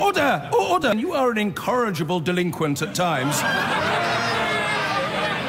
Order! Order! You are an incorrigible delinquent at times.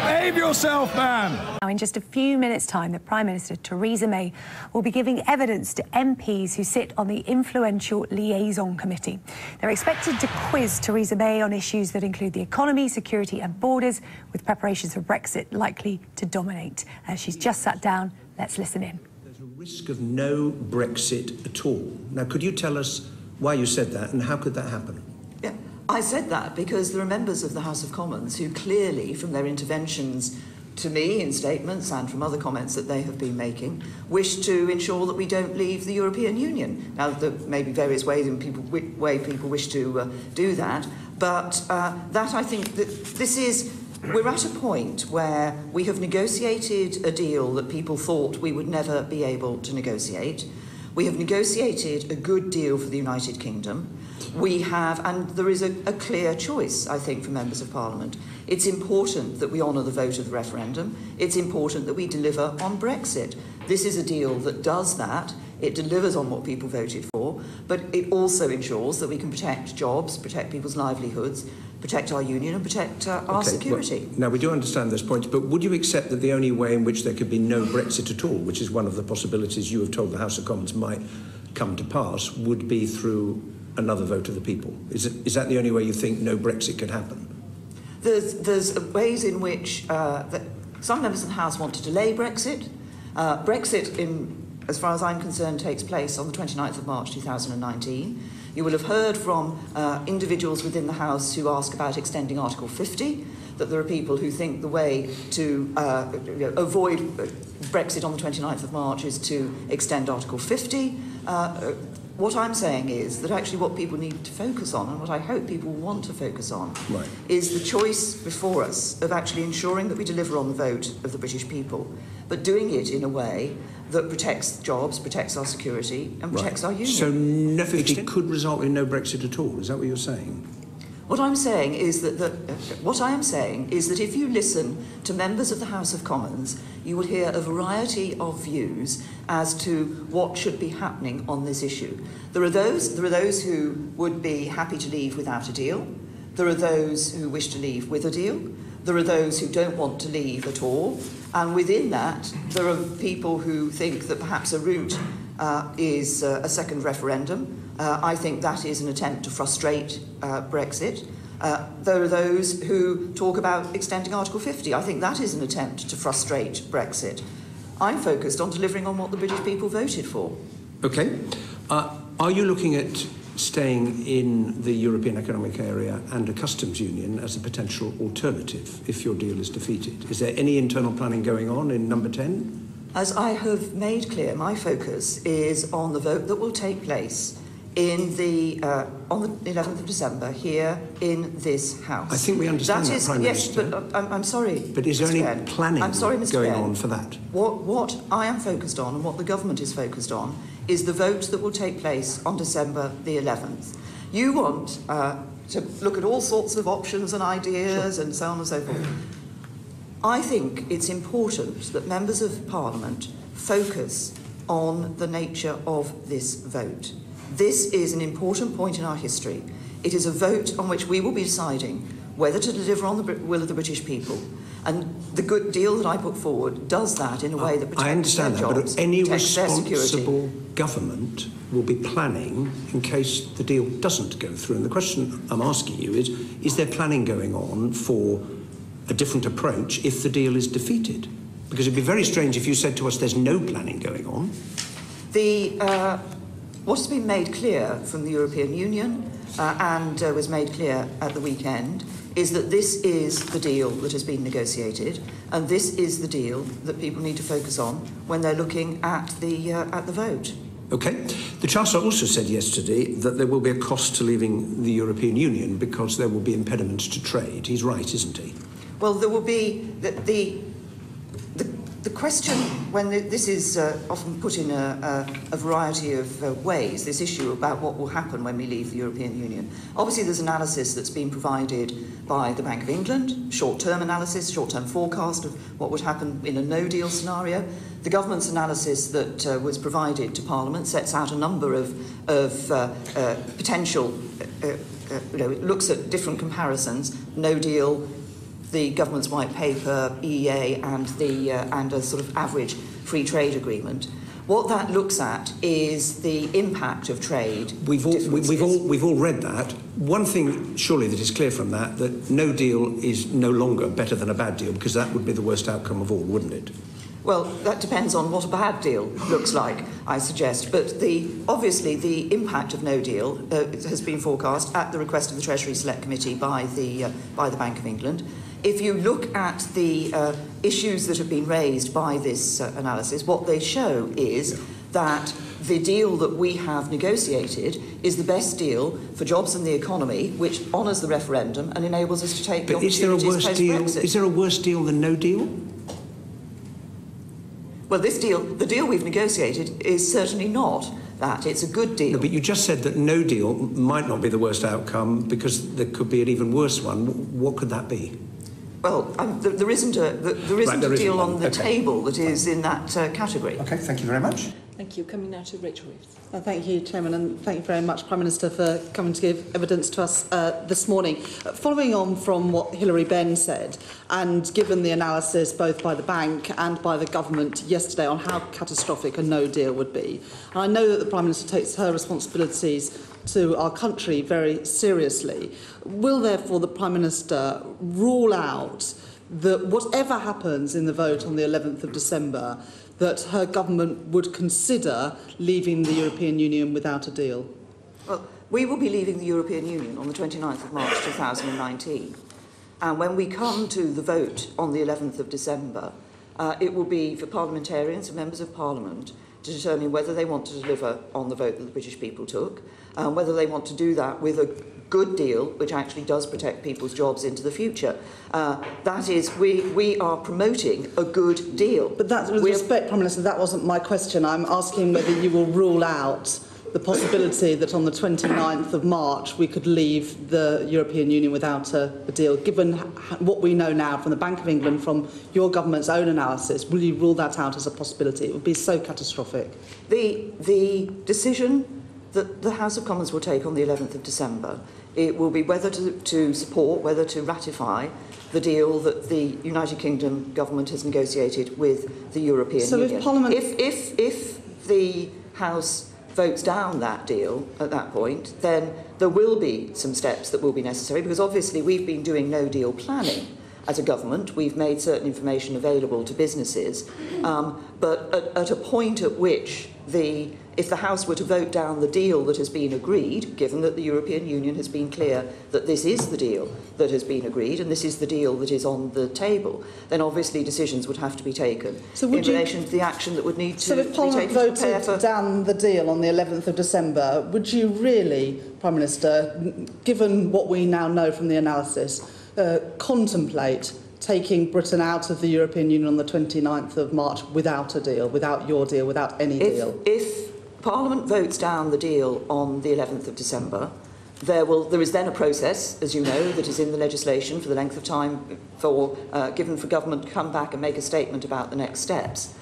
Behave yourself, man! Now, in just a few minutes' time, the Prime Minister, Theresa May, will be giving evidence to MPs who sit on the influential Liaison Committee. They're expected to quiz Theresa May on issues that include the economy, security, and borders, with preparations for Brexit likely to dominate. As she's just sat down, let's listen in. There's a risk of no Brexit at all. Now, could you tell us why you said that and how could that happen? Yeah, I said that because there are members of the House of Commons who clearly, from their interventions to me in statements and from other comments that they have been making, wish to ensure that we don't leave the European Union. Now, there may be various ways in people, way people wish to uh, do that, but uh, that I think that this is we're at a point where we have negotiated a deal that people thought we would never be able to negotiate. We have negotiated a good deal for the United Kingdom. We have, and there is a, a clear choice, I think, for members of Parliament. It's important that we honour the vote of the referendum. It's important that we deliver on Brexit. This is a deal that does that. It delivers on what people voted for, but it also ensures that we can protect jobs, protect people's livelihoods, protect our union and protect uh, our Okay, security. well, now, we do understand those points, but would you accept that the only way in which there could be no Brexit at all, which is one of the possibilities you have told the House of Commons might come to pass, would be through another vote of the people? Is, it, is that the only way you think no Brexit could happen? There's, there's ways in which uh, some members of the House want to delay Brexit. Uh, Brexit, in, as far as I'm concerned, takes place on the 29th of March 2019. You will have heard from uh, individuals within the House who ask about extending Article 50, that there are people who think the way to uh, you know, avoid Brexit on the 29th of March is to extend Article 50. Uh, what I'm saying is that actually what people need to focus on, and what I hope people want to focus on, Right. is the choice before us of actually ensuring that we deliver on the vote of the British people, but doing it in a way that protects jobs, protects our security, and protects our union. So nothing 50 could result in no Brexit at all. Is that what you're saying? What I'm saying is that, that what I am saying is that if you listen to members of the House of Commons, you will hear a variety of views as to what should be happening on this issue. There are those there are those who would be happy to leave without a deal. There are those who wish to leave with a deal. There are those who don't want to leave at all. And within that, there are people who think that perhaps a route uh, is uh, a second referendum. Uh, I think that is an attempt to frustrate uh, Brexit. Uh, there are those who talk about extending Article 50. I think that is an attempt to frustrate Brexit. I'm focused on delivering on what the British people voted for. Okay. Uh, are you looking at staying in the European Economic Area and a customs union as a potential alternative if your deal is defeated? Is there any internal planning going on in number 10? As I have made clear, my focus is on the vote that will take place in the uh, on the 11th of December here in this house. I think we understand that, that, is, Prime yes, Minister. but uh, I'm, I'm sorry. But is there any Benn. planning I'm sorry, Mr. going on for that? What, what I am focused on and what the government is focused on is the vote that will take place on December the 11th. You want uh, to look at all sorts of options and ideas and so on and so forth. I think it's important that members of Parliament focus on the nature of this vote. This is an important point in our history. It is a vote on which we will be deciding whether to deliver on the will of the British people. And the good deal that I put forward does that in a way that protects I understand their that, jobs, but any protects their security. responsible government will be planning in case the deal doesn't go through. And the question I'm asking you is is there planning going on for a different approach if the deal is defeated? Because it'd be very strange if you said to us there's no planning going on. The, uh, what has been made clear from the European Union uh, and uh, was made clear at the weekend is that this is the deal that has been negotiated and this is the deal that people need to focus on when they're looking at the, uh, at the vote. Okay. The Chancellor also said yesterday that there will be a cost to leaving the European Union because there will be impediments to trade. He's right, isn't he? Well, there will be the, the, the, question, when this is uh, often put in a, a, variety of uh, ways, this issue about what will happen when we leave the European Union, obviously there's analysis that's been provided by the Bank of England, short-term analysis, short-term forecast of what would happen in a no-deal scenario. The government's analysis that uh, was provided to Parliament sets out a number of, of uh, uh, potential, uh, you know, it looks at different comparisons, no deal, the government's white paper, EEA, and, the, uh, and a sort of average free trade agreement. What that looks at is the impact of trade. We've all, we, we've all, we've all read that. One thing, surely, that is clear from that, that no deal is no longer better than a bad deal, because that would be the worst outcome of all, wouldn't it? Well, that depends on what a bad deal looks like, I suggest. But the, obviously, the impact of no deal uh, has been forecast at the request of the Treasury Select Committee by the, uh, by the Bank of England. If you look at the uh, issues that have been raised by this uh, analysis, what they show is that the deal that we have negotiated is the best deal for jobs and the economy, which honours the referendum and enables us to take But the is there a worse deal? post-Brexit. Is there a worse deal than no deal? Well, this deal, the deal we've negotiated is certainly not that. It's a good deal. No, but you just said that no deal might not be the worst outcome because there could be an even worse one. What could that be? Well, um, there, there isn't a there, there isn't there a isn't deal on the Okay. table that is in that uh, category. Okay, thank you very much. Thank you. Coming now to Rachel Reeves. Uh, thank you, Chairman, and thank you very much, Prime Minister, for coming to give evidence to us uh, this morning. Uh, following on from what Hilary Benn said, and given the analysis both by the bank and by the government yesterday on how catastrophic a no deal would be, and I know that the Prime Minister takes her responsibilities to our country very seriously, will therefore the Prime Minister rule out that whatever happens in the vote on the 11th of December, that her government would consider leaving the European Union without a deal? Well, we will be leaving the European Union on the 29th of March 2019. And when we come to the vote on the 11th of December, uh, it will be for parliamentarians and members of parliament to determine whether they want to deliver on the vote that the British people took, and whether they want to do that with a good deal which actually does protect people's jobs into the future. Uh, that is, we, we are promoting a good deal. But that, with We're- respect, Prime Minister, that wasn't my question. I'm asking whether you will rule out the possibility that on the 29th of March we could leave the European Union without a, a deal. Given what we know now from the Bank of England, from your government's own analysis, will you rule that out as a possibility? It would be so catastrophic. The, the decision that the House of Commons will take on the 11th of December, it will be whether to, to support, whether to ratify the deal that the United Kingdom government has negotiated with the European So if Parliament- If, if, if the House votes down that deal at that point, then there will be some steps that will be necessary because obviously we've been doing no deal planning as a government. We've made certain information available to businesses. Um, but at, at a point at which the, if the House were to vote down the deal that has been agreed, given that the European Union has been clear that this is the deal that has been agreed and this is the deal that is on the table, then obviously decisions would have to be taken So in relation to the action that would need to So if be Parliament taken to prepare voted for... down the deal on the 11th of December, would you really, Prime Minister, given what we now know from the analysis, uh, contemplate taking Britain out of the European Union on the 29th of March without a deal, without your deal, without any deal? If, if Parliament votes down the deal on the 11th of December, there, will, there is then a process, as you know, that is in the legislation for the length of time for, uh, given for government to come back and make a statement about the next steps.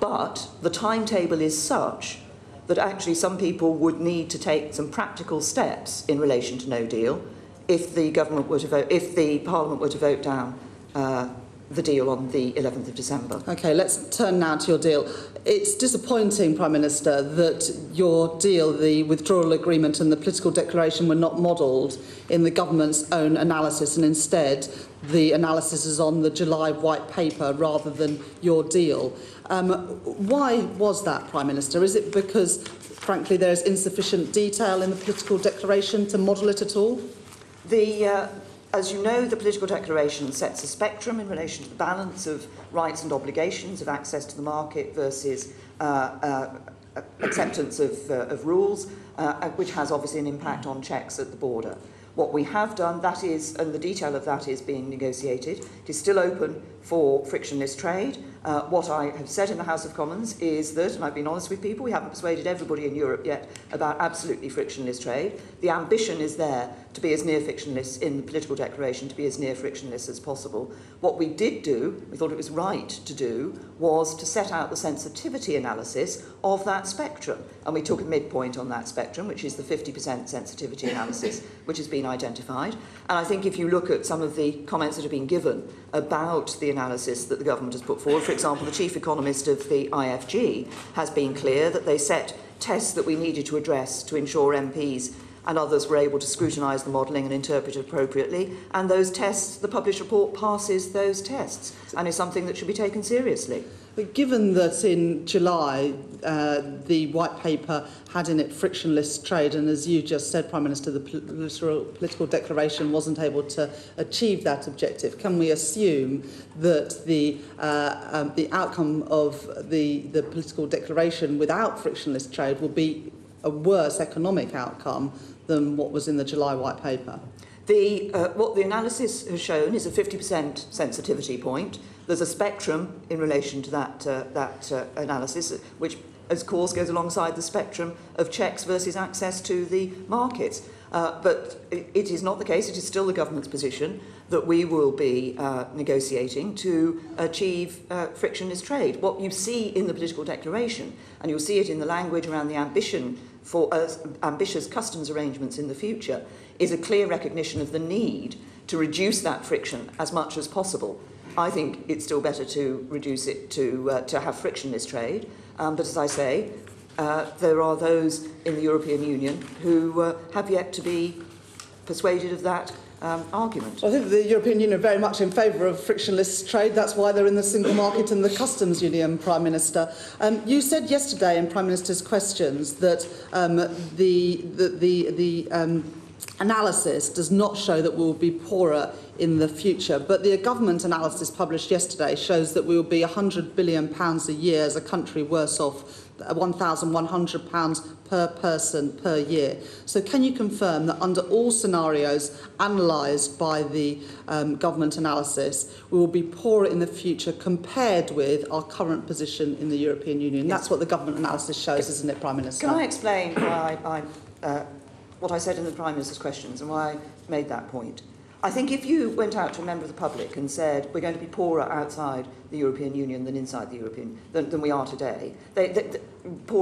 But the timetable is such that actually some people would need to take some practical steps in relation to no deal if the government were to vote, if the Parliament were to vote down uh, the deal on the 11th of December. Okay, let's turn now to your deal. it's disappointing, Prime Minister, that your deal, the withdrawal agreement and the political declaration were not modelled in the government's own analysis and instead the analysis is on the July white paper rather than your deal. Um, why was that, Prime Minister? Is it because, frankly, there is insufficient detail in the political declaration to model it at all? The, uh, as you know, the political declaration sets a spectrum in relation to the balance of rights and obligations of access to the market versus uh, uh, acceptance of, uh, of rules, uh, which has obviously an impact on checks at the border. What we have done, that is, and the detail of that is being negotiated. It is still open for frictionless trade, Uh, what I have said in the House of Commons is that, and I've been honest with people, we haven't persuaded everybody in Europe yet about absolutely frictionless trade. The ambition is there to be as near frictionless in the political declaration, to be as near frictionless as possible. What we did do, we thought it was right to do, was to set out the sensitivity analysis of that spectrum. And we took a midpoint on that spectrum, which is the 50% sensitivity analysis, which has been identified. And I think if you look at some of the comments that have been given about the analysis that the government has put forward, for example, the chief economist of the IFG has been clear that they set tests that we needed to address to ensure MPs and others were able to scrutinise the modelling and interpret it appropriately. And those tests, the published report passes those tests and is something that should be taken seriously. But given that in July uh, the white paper had in it frictionless trade, and as you just said, Prime Minister, the political, political declaration wasn't able to achieve that objective, can we assume that the, uh, um, the outcome of the, the political declaration without frictionless trade will be a worse economic outcome than what was in the July white paper? The, uh, what the analysis has shown is a 50% sensitivity point. There's a spectrum in relation to that, uh, that uh, analysis, which, of course, goes alongside the spectrum of checks versus access to the markets. Uh, but it, is not the case, it is still the government's position that we will be uh, negotiating to achieve uh, frictionless trade. What you see in the political declaration, and you'll see it in the language around the ambition for uh, ambitious customs arrangements in the future, is a clear recognition of the need to reduce that friction as much as possible. I think it's still better to reduce it to, uh, to have frictionless trade. Um, but as I say, uh, there are those in the European Union who uh, have yet to be persuaded of that um, argument. I think the European Union are very much in favour of frictionless trade. That's why they're in the single market and the customs union, Prime Minister. Um, you said yesterday in Prime Minister's questions that um, the, the, the, the um, analysis does not show that we will be poorer in the future. But the government analysis published yesterday shows that we will be £100 billion pounds a year as a country worse off £1,100 per person per year. So can you confirm that under all scenarios analysed by the um, government analysis, we will be poorer in the future compared with our current position in the European Union? Yes. That's what the government analysis shows, isn't it, Prime Minister? Can I explain why I, uh, what I said in the Prime Minister's questions and why I made that point? I think if you went out to a member of the public and said we're going to be poorer outside the European Union than inside the European than, than we are today, they, they, they,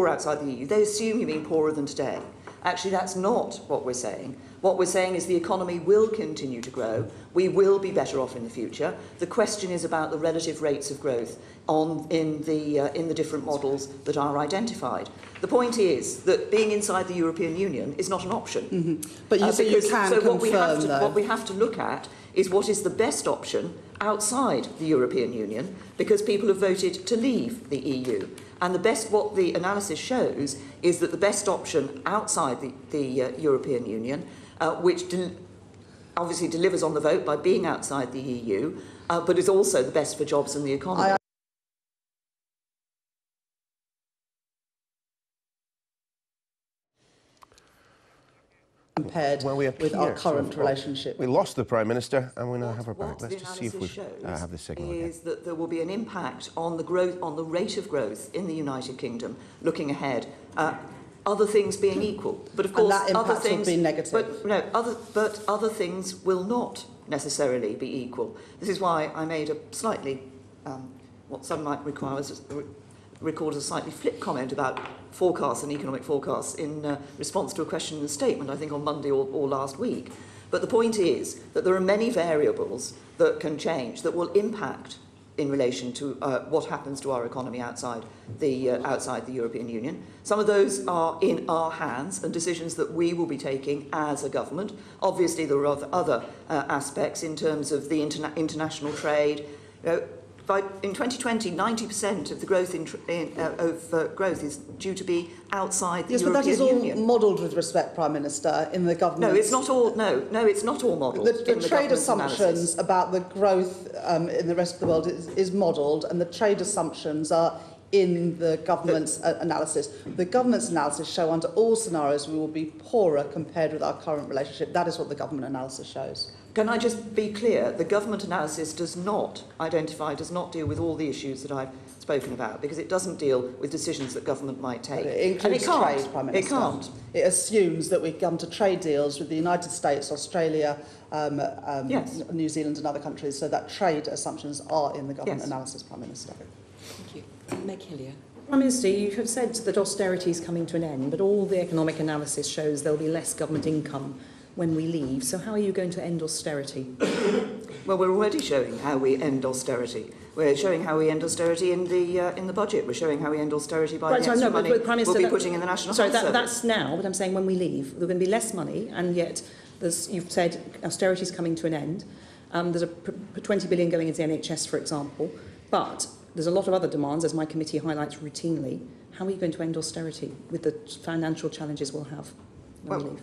outside the EU, they assume you mean poorer than today. Actually, that's not what we're saying. What we're saying is the economy will continue to grow. We will be better off in the future. The question is about the relative rates of growth on, in, the, uh, in the different models that are identified. The point is that being inside the European Union is not an option. Mm-hmm. But you, uh, so you can so confirm, what we, have to, though. what we have to look at is what is the best option outside the European Union because people have voted to leave the EU. And the best, what the analysis shows is that the best option outside the, the uh, European Union, uh, which obviously delivers on the vote by being outside the EU, uh, but is also the best for jobs and the economy. I compared well, we with our current so relationship. We lost the Prime Minister and we now what, have her back. Let's just see if we uh, have the signal is again. that there will be an impact on the growth, on the rate of growth in the United Kingdom looking ahead. Uh, other things being equal, but of course, other things will be negative. But no, other but other things will not necessarily be equal. This is why I made a slightly um, what some might require as record a slightly flip comment about forecasts and economic forecasts in uh, response to a question in the statement, I think on Monday or, or last week. But the point is that there are many variables that can change that will impact in relation to uh, what happens to our economy outside the, uh, outside the European Union. Some of those are in our hands and decisions that we will be taking as a government. Obviously, there are other, other uh, aspects in terms of the interna international trade. You know, by, in 2020, 90% of the growth in, in, uh, of uh, growth is due to be outside the yes, European Union. Yes, but that is Union. all modelled with respect, Prime Minister, in the government. No, it's not all. No, no, it's not all modelled. The, the, the trade assumptions analysis. about the growth um, in the rest of the world is, is modelled, and the trade assumptions are in the government's uh, analysis. The government's analysis show under all scenarios we will be poorer compared with our current relationship. That is what the government analysis shows. Can I just be clear? The government analysis does not identify, does not deal with all the issues that I've spoken about because it doesn't deal with decisions that government might take. It includes and it can't. trade, Prime it can't. It assumes that we come to trade deals with the United States, Australia, um, um, Yes. New Zealand and other countries, so that trade assumptions are in the government Yes. analysis, Prime Minister. Thank you. Meg Hillier. Prime Minister, you have said that austerity is coming to an end, but all the economic analysis shows there'll be less government income when we leave. So how are you going to end austerity? Well, we're already showing how we end austerity. We're showing how we end austerity in the uh, in the budget. We're showing how we end austerity by the sorry, extra no, money but Prime Minister, we'll be that- putting in the national Sorry, that, that's now, but I'm saying when we leave, there's going to be less money, and yet there's, you've said austerity is coming to an end. Um, there's a p- p- 20 billion going into the NHS, for example, but there's a lot of other demands, as my committee highlights routinely. How are you going to end austerity with the financial challenges we'll have when we leave?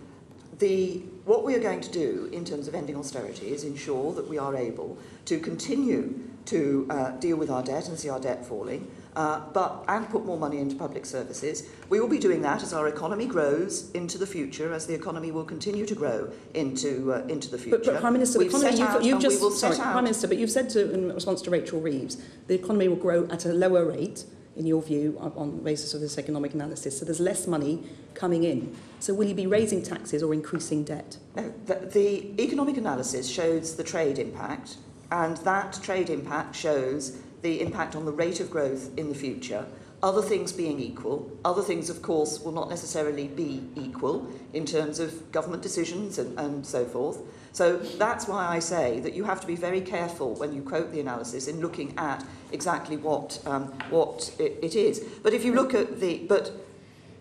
The, what we are going to do in terms of ending austerity is ensure that we are able to continue to uh, deal with our debt and see our debt falling, uh, but and put more money into public services. We will be doing that as our economy grows into the future, as the economy will continue to grow into uh, into the future. But, but Prime Minister, We've economy, you've, you've just, sorry, Prime Minister, but you've said to, in response to Rachel Reeves, the economy will grow at a lower rate, in your view, on the basis of this economic analysis. So there's less money coming in. So will you be raising taxes or increasing debt? No, the, the economic analysis shows the trade impact, and that trade impact shows the impact on the rate of growth in the future. Other things being equal, other things, of course, will not necessarily be equal in terms of government decisions and, and so forth. So that's why I say that you have to be very careful when you quote the analysis in looking at exactly what, um, what it, it is. But if you look at the, but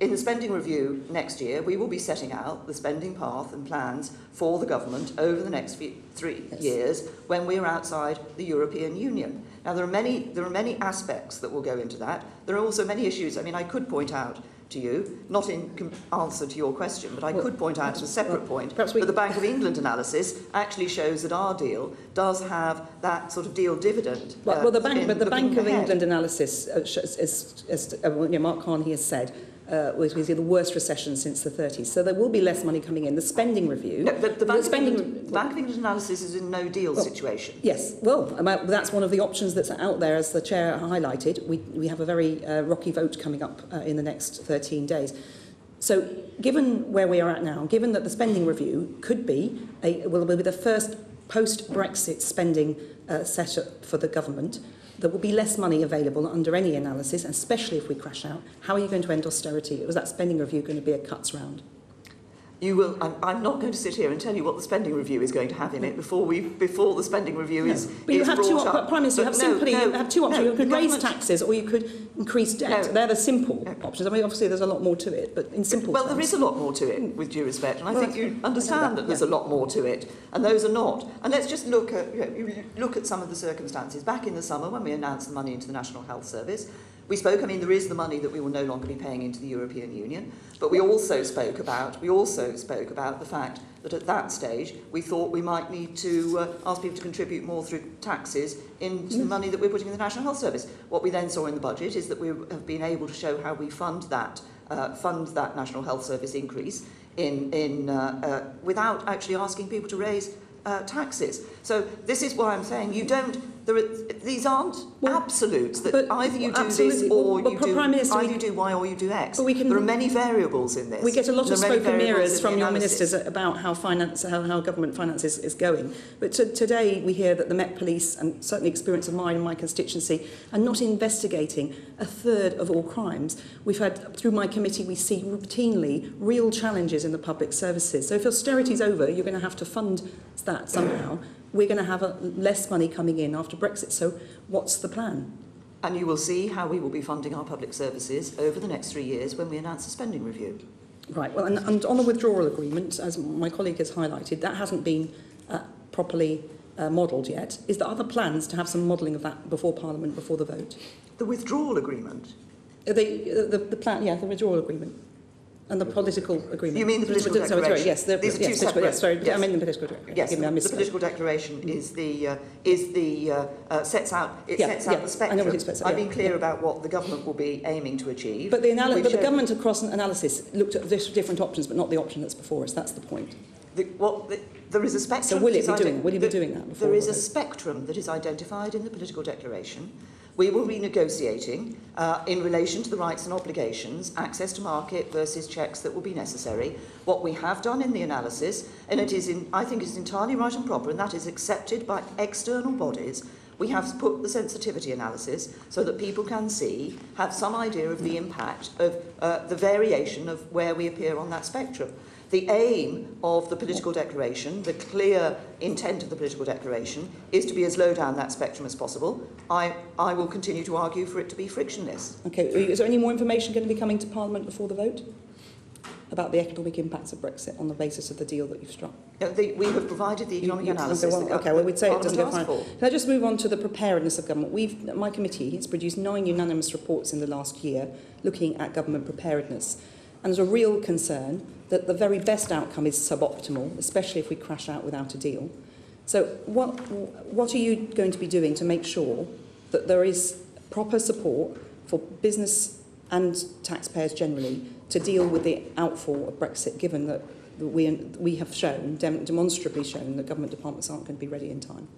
in the spending review next year, we will be setting out the spending path and plans for the government over the next few, three Yes. years when we are outside the European Union. Now, there are, many, there are many aspects that will go into that. There are also many issues. I mean, I could point out to you, not in answer to your question, but I Well, could point out as a separate well, point that the Bank of England analysis actually shows that our deal does have that sort of deal dividend. Well, uh, well the bank, but the Bank of ahead. England analysis, uh, is, uh, Mark Carney has said, uh, was we the worst recession since the 30s. So there will be less money coming in. The spending review. No, the, the, Bank the spending England, Bank of England analysis is a no deal well, situation. Yes, well, that's one of the options that's out there, as the chair highlighted. We, we have a very uh, rocky vote coming up uh, in the next 13 days. So, given where we are at now, given that the spending review could be a, will be the first post Brexit spending uh, set up for the government. There will be less money available under any analysis, especially if we crash out. How are you going to end austerity? Was that spending review going to be a cuts round? you will I'm, I'm not going to sit here and tell you what the spending review is going to have in it before we before the spending review no. is but you is have two up. prime minister you have no, simply no, you have two options no, you could raise taxes or you could increase debt no, they're the simple no. options I mean obviously there's a lot more to it but in simple well terms. there is a lot more to it with due respect and I well, think you understand that, that there's yeah. a lot more to it and those are not and let's just look at you know, look at some of the circumstances back in the summer when we announced the money into the National Health Service we spoke. I mean, there is the money that we will no longer be paying into the European Union, but we also spoke about we also spoke about the fact that at that stage we thought we might need to uh, ask people to contribute more through taxes into the money that we're putting in the National Health Service. What we then saw in the budget is that we have been able to show how we fund that uh, fund that National Health Service increase in, in, uh, uh, without actually asking people to raise uh, taxes. So this is why I'm saying you don't. There are, these aren't well, absolutes that but, either you do absolutely. this or well, you do Prime Minister, either you do Y or you do X. But we can, there are many variables in this. We get a lot there of smoke and mirrors from your ministers about how finance, how, how government finances is, is going. But to, today we hear that the Met Police, and certainly experience of mine and my constituency, are not investigating a third of all crimes. We've had, through my committee, we see routinely real challenges in the public services. So if austerity's over, you're going to have to fund that somehow we're going to have a, less money coming in after Brexit. So what's the plan? And you will see how we will be funding our public services over the next three years when we announce the spending review. Right. Well, and, and on the withdrawal agreement, as my colleague has highlighted, that hasn't been uh, properly uh, modelled yet. Is there other plans to have some modelling of that before Parliament, before the vote? The withdrawal agreement? Uh, the, uh, the, the plan, yeah, the withdrawal agreement. And the political agreement. You mean the political Sorry, sorry, yes, the, These are yes, two separate- Yes, sorry, yes. I mean the political declaration. Yes, me, I the, the political declaration is the uh, is the uh, uh, sets out it Yeah, sets yeah, out the I know spectrum. what it sets out, I've yeah, been clear yeah. about what the government will be aiming to achieve. But the, anal- We've but the government across an analysis looked at different options, but not the option that's before us. That's the point. The, what, the, there is a spectrum. So will it be doing- will it be doing that before There is a spectrum that is identified in the political declaration. We will be negotiating uh, in relation to the rights and obligations, access to market versus checks that will be necessary. What we have done in the analysis, and it is, in, I think, is entirely right and proper, and that is accepted by external bodies. We have put the sensitivity analysis so that people can see, have some idea of the impact of uh, the variation of where we appear on that spectrum. The aim of the political declaration, the clear intent of the political declaration, is to be as low down that spectrum as possible. I, I will continue to argue for it to be frictionless. Okay, is there any more information going to be coming to Parliament before the vote about the economic impacts of Brexit on the basis of the deal that you've struck? Uh, the, we have provided the economic You- analysis. well, okay, well, we'd say it doesn't go fine. Can I just move on to the preparedness of government? We've, my committee has produced nine unanimous reports in the last year looking at government preparedness. And there's a real concern that the very best outcome is suboptimal, especially if we crash out without a deal. So what, what are you going to be doing to make sure that there is proper support for business and taxpayers generally to deal with the outfall of Brexit, given that we, we have shown, dem- demonstrably shown, that government departments aren't going to be ready in time?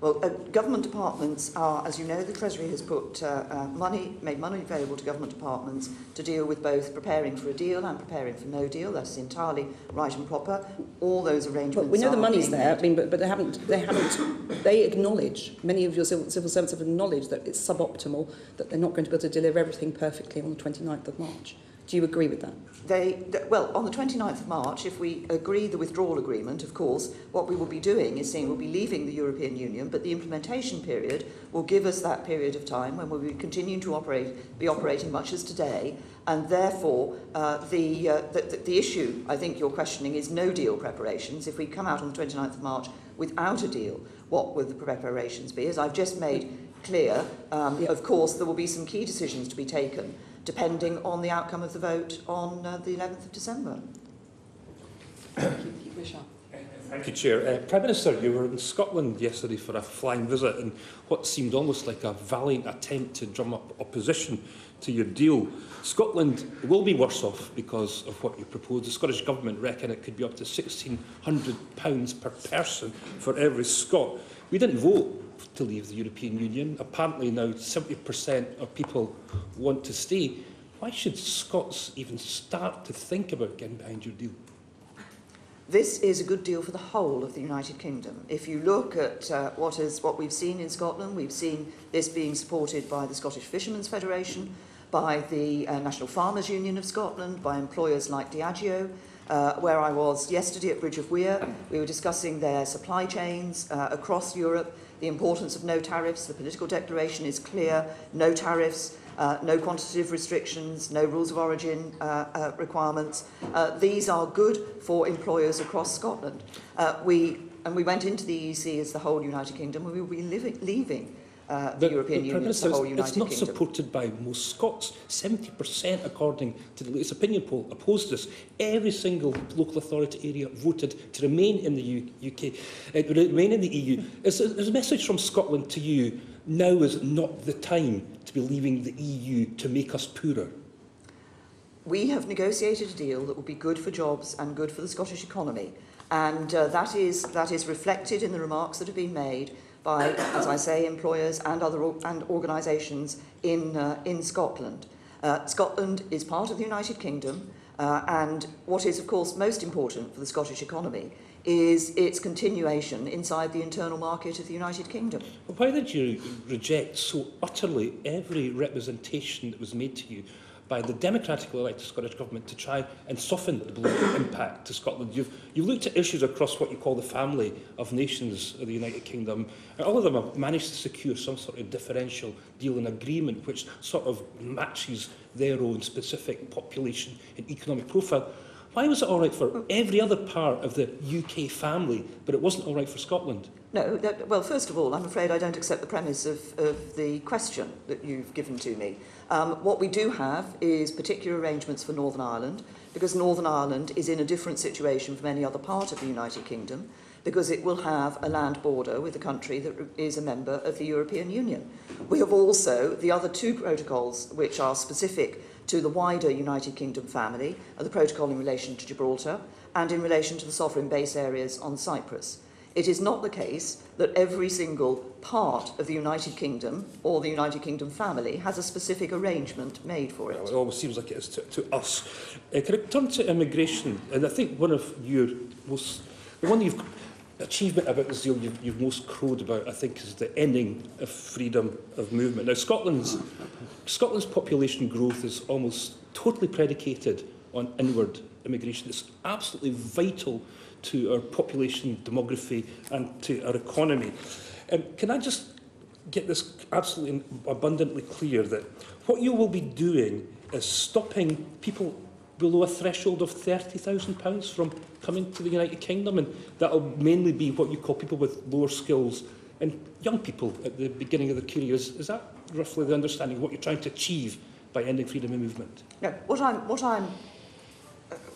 Well, uh, government departments are, as you know, the Treasury has put uh, uh, money, made money available to government departments to deal with both preparing for a deal and preparing for no deal. That is entirely right and proper. All those arrangements. Well, we know the money's there. Made. I mean, but, but they haven't. They haven't. they acknowledge. Many of your civil, civil servants have acknowledged that it's suboptimal. That they're not going to be able to deliver everything perfectly on the 29th of March. Do you agree with that? They, th- well, on the 29th of March, if we agree the withdrawal agreement, of course, what we will be doing is saying we'll be leaving the European Union, but the implementation period will give us that period of time when we'll be continuing to operate, be operating much as today, and therefore uh, the, uh, the, the- the issue I think you're questioning is no deal preparations. If we come out on the 29th of March without a deal, what will the preparations be? As I've just made clear, um, Yep. of course, there will be some key decisions to be taken depending on the outcome of the vote on uh, the 11th of December. Thank you, Pete Wishart. Thank you, Chair. Uh, Prime Minister, you were in Scotland yesterday for a flying visit and what seemed almost like a valiant attempt to drum up opposition to your deal. Scotland will be worse off because of what you propose. The Scottish Government reckon it could be up to £1,600 per person for every Scot. We didn't vote to leave the European Union. Apparently now 70% of people want to stay. Why should Scots even start to think about getting behind your deal? This is a good deal for the whole of the United Kingdom. If you look at uh, what, is, what we've seen in Scotland, we've seen this being supported by the Scottish Fishermen's Federation, by the uh, National Farmers Union of Scotland, by employers like Diageo, uh, where I was yesterday at Bridge of Weir. We were discussing their supply chains uh, across Europe, the importance of no tariffs. The political declaration is clear, no tariffs, uh, no quantitative restrictions, no rules of origin uh, uh, requirements. Uh, these are good for employers across Scotland. Uh, we, and we went into the EEC as the whole United Kingdom, and we will be living, leaving uh, the European Prime Union the whole it's, United it's not Kingdom. supported by most Scots. 70%, according to the latest opinion poll, opposed this. Every single local authority area voted to remain in the U UK, uh, remain in the EU. Is, is a message from Scotland to you, now is not the time to be leaving the EU to make us poorer? we have negotiated a deal that will be good for jobs and good for the Scottish economy. And uh, that, is, that is reflected in the remarks that have been made by, as I say, employers and other or and organisations in, uh, in Scotland. Uh, Scotland is part of the United Kingdom, uh, and what is, of course, most important for the Scottish economy is its continuation inside the internal market of the United Kingdom. Well, why did you reject so utterly every representation that was made to you by the democratically elected Scottish Government to try and soften the blow impact to Scotland? You've, you've looked at issues across what you call the family of nations of the United Kingdom, and all of them have managed to secure some sort of differential deal and agreement which sort of matches their own specific population and economic profile. Why was it all right for every other part of the UK family, but it wasn't all right for Scotland? No, that, well, first of all, I'm afraid I don't accept the premise of, of the question that you've given to me. Um, what we do have is particular arrangements for Northern Ireland, because Northern Ireland is in a different situation from any other part of the United Kingdom, because it will have a land border with a country that is a member of the European Union. We have also the other two protocols which are specific to the wider United Kingdom family, are the protocol in relation to Gibraltar and in relation to the sovereign base areas on Cyprus. It is not the case that every single part of the United Kingdom or the United Kingdom family has a specific arrangement made for it. Well, it almost seems like it is to, to us. Uh, can I turn to immigration? And I think one of your most, the one you've achievement about this deal you've, you've most crowed about, I think, is the ending of freedom of movement. Now, Scotland's, Scotland's population growth is almost totally predicated on inward immigration. It's absolutely vital to our population demography and to our economy. Um, can I just get this absolutely abundantly clear that what you will be doing is stopping people below a threshold of £30,000 from coming to the United Kingdom and that will mainly be what you call people with lower skills and young people at the beginning of their careers. Is that roughly the understanding of what you're trying to achieve by ending freedom of movement? No, what I'm, what I'm,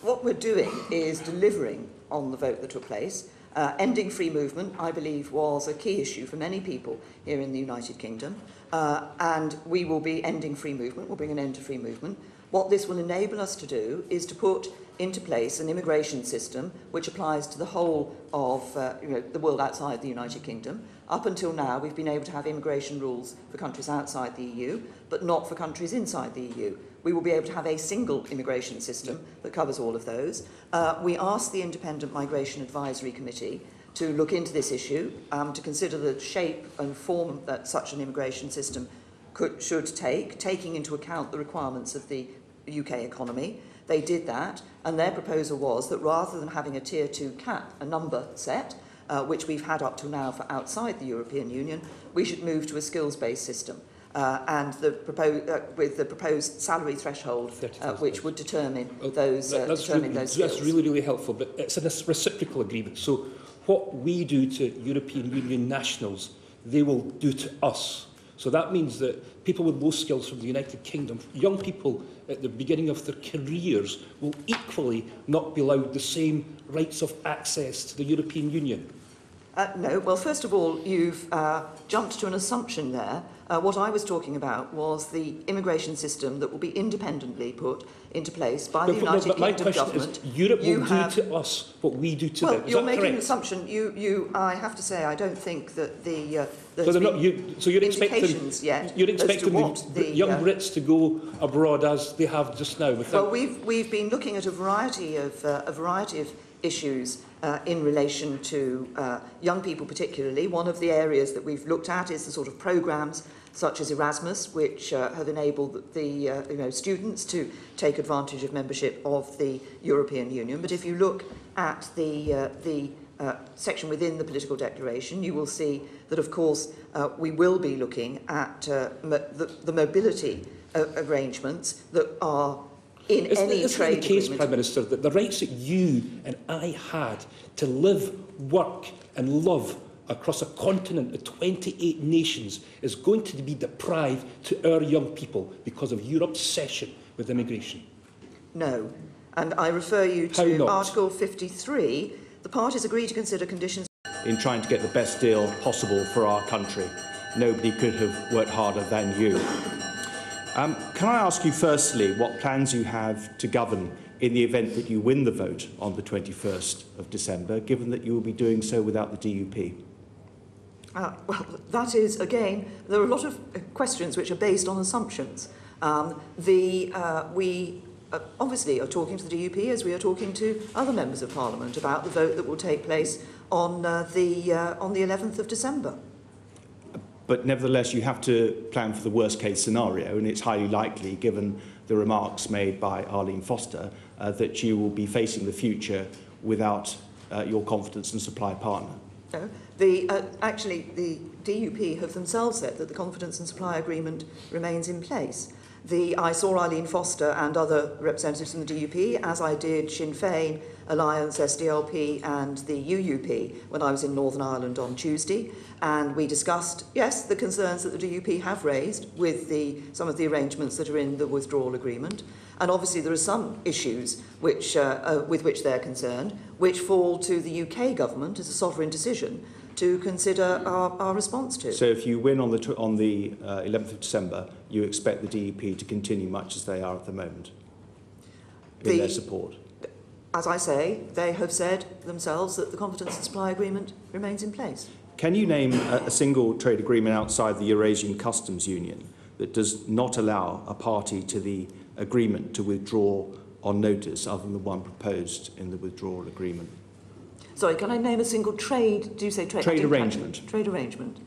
what we're doing is delivering on the vote that took place. Uh, ending free movement, I believe, was a key issue for many people here in the United Kingdom. Uh, and we will be ending free movement, we'll bring an end to free movement. What this will enable us to do is to put into place an immigration system which applies to the whole of uh, you know, the world outside the United Kingdom. Up until now, we've been able to have immigration rules for countries outside the EU, but not for countries inside the EU. We will be able to have a single immigration system that covers all of those. Uh, we asked the Independent Migration Advisory Committee to look into this issue, um, to consider the shape and form that such an immigration system could, should take, taking into account the requirements of the UK economy. They did that, and their proposal was that rather than having a tier two cap, a number set, uh, which we've had up to now for outside the European Union, we should move to a skills-based system. Uh, and the propose, uh, with the proposed salary threshold, uh, which would determine well, those, uh, that's determine really, those skills. That's really, really helpful, but it's a reciprocal agreement. So what we do to European Union nationals, they will do to us. So that means that people with low skills from the United Kingdom, young people at the beginning of their careers, will equally not be allowed the same rights of access to the European Union. Uh, no, well, first of all, you've uh, jumped to an assumption there Uh, what I was talking about was the immigration system that will be independently put into place by the United but, but Kingdom government. Is Europe will have, do to us what we do to well, them. Is you're making correct? an assumption. You, you, I have to say, I don't think that the uh, so, not, you, so you're expecting, yet you're expecting the, the, young uh, Brits to go abroad as they have just now. Without... Well, we've we've been looking at a variety of uh, a variety of issues uh, in relation to uh, young people particularly. One of the areas that we've looked at is the sort of programs such as Erasmus, which uh, have enabled the uh, you know, students to take advantage of membership of the European Union. But if you look at the, uh, the uh, section within the political declaration, you will see that, of course, uh, we will be looking at uh, the, the mobility uh, arrangements that are in isn't any it, isn't trade it the case, agreement. Prime Minister, that the rights that you and I had to live, work and love across a continent of 28 nations is going to be deprived to our young people because of your obsession with immigration? No. And I refer you to Article 53. The parties agree to consider conditions in trying to get the best deal possible for our country. Nobody could have worked harder than you. Um, can I ask you firstly what plans you have to govern in the event that you win the vote on the 21st of December, given that you will be doing so without the DUP? Uh, well, that is, again, there are a lot of uh, questions which are based on assumptions. Um, the, uh, we uh, obviously are talking to the DUP as we are talking to other members of Parliament about the vote that will take place on, uh, the, uh, on the 11th of December. But nevertheless, you have to plan for the worst case scenario, and it's highly likely, given the remarks made by Arlene Foster, uh, that you will be facing the future without uh, your confidence and supply partner. No. The, uh, actually, the DUP have themselves said that the confidence and supply agreement remains in place. The, I saw Arlene Foster and other representatives from the DUP, as I did Sinn Féin, Alliance, SDLP and the UUP when I was in Northern Ireland on Tuesday. And we discussed, yes, the concerns that the DUP have raised with the, some of the arrangements that are in the withdrawal agreement. And obviously there are some issues which, uh, uh, with which they're concerned, which fall to the UK government as a sovereign decision to consider our, our response to. So if you win on the, on the uh, 11th of December, you expect the DUP to continue much as they are at the moment in The- their support? As I say, they have said themselves that the confidence and supply agreement remains in place. Can you name a, a single trade agreement outside the Eurasian Customs Union that does not allow a party to the agreement to withdraw on notice other than the one proposed in the withdrawal agreement? Sorry, can I name a single trade, do you say trade? Trade arrangement. Trade arrangement. Uh,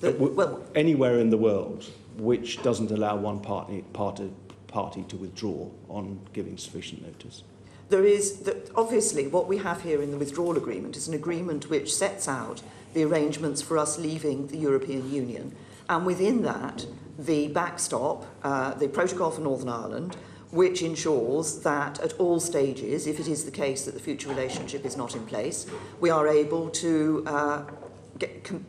That, w- well, Anywhere in the world which doesn't allow one party, party, party to withdraw on giving sufficient notice? There is, the, obviously, what we have here in the withdrawal agreement is an agreement which sets out the arrangements for us leaving the European Union. And within that, the backstop, uh, the protocol for Northern Ireland, which ensures that at all stages, if it is the case that the future relationship is not in place, we are able to uh, get, com-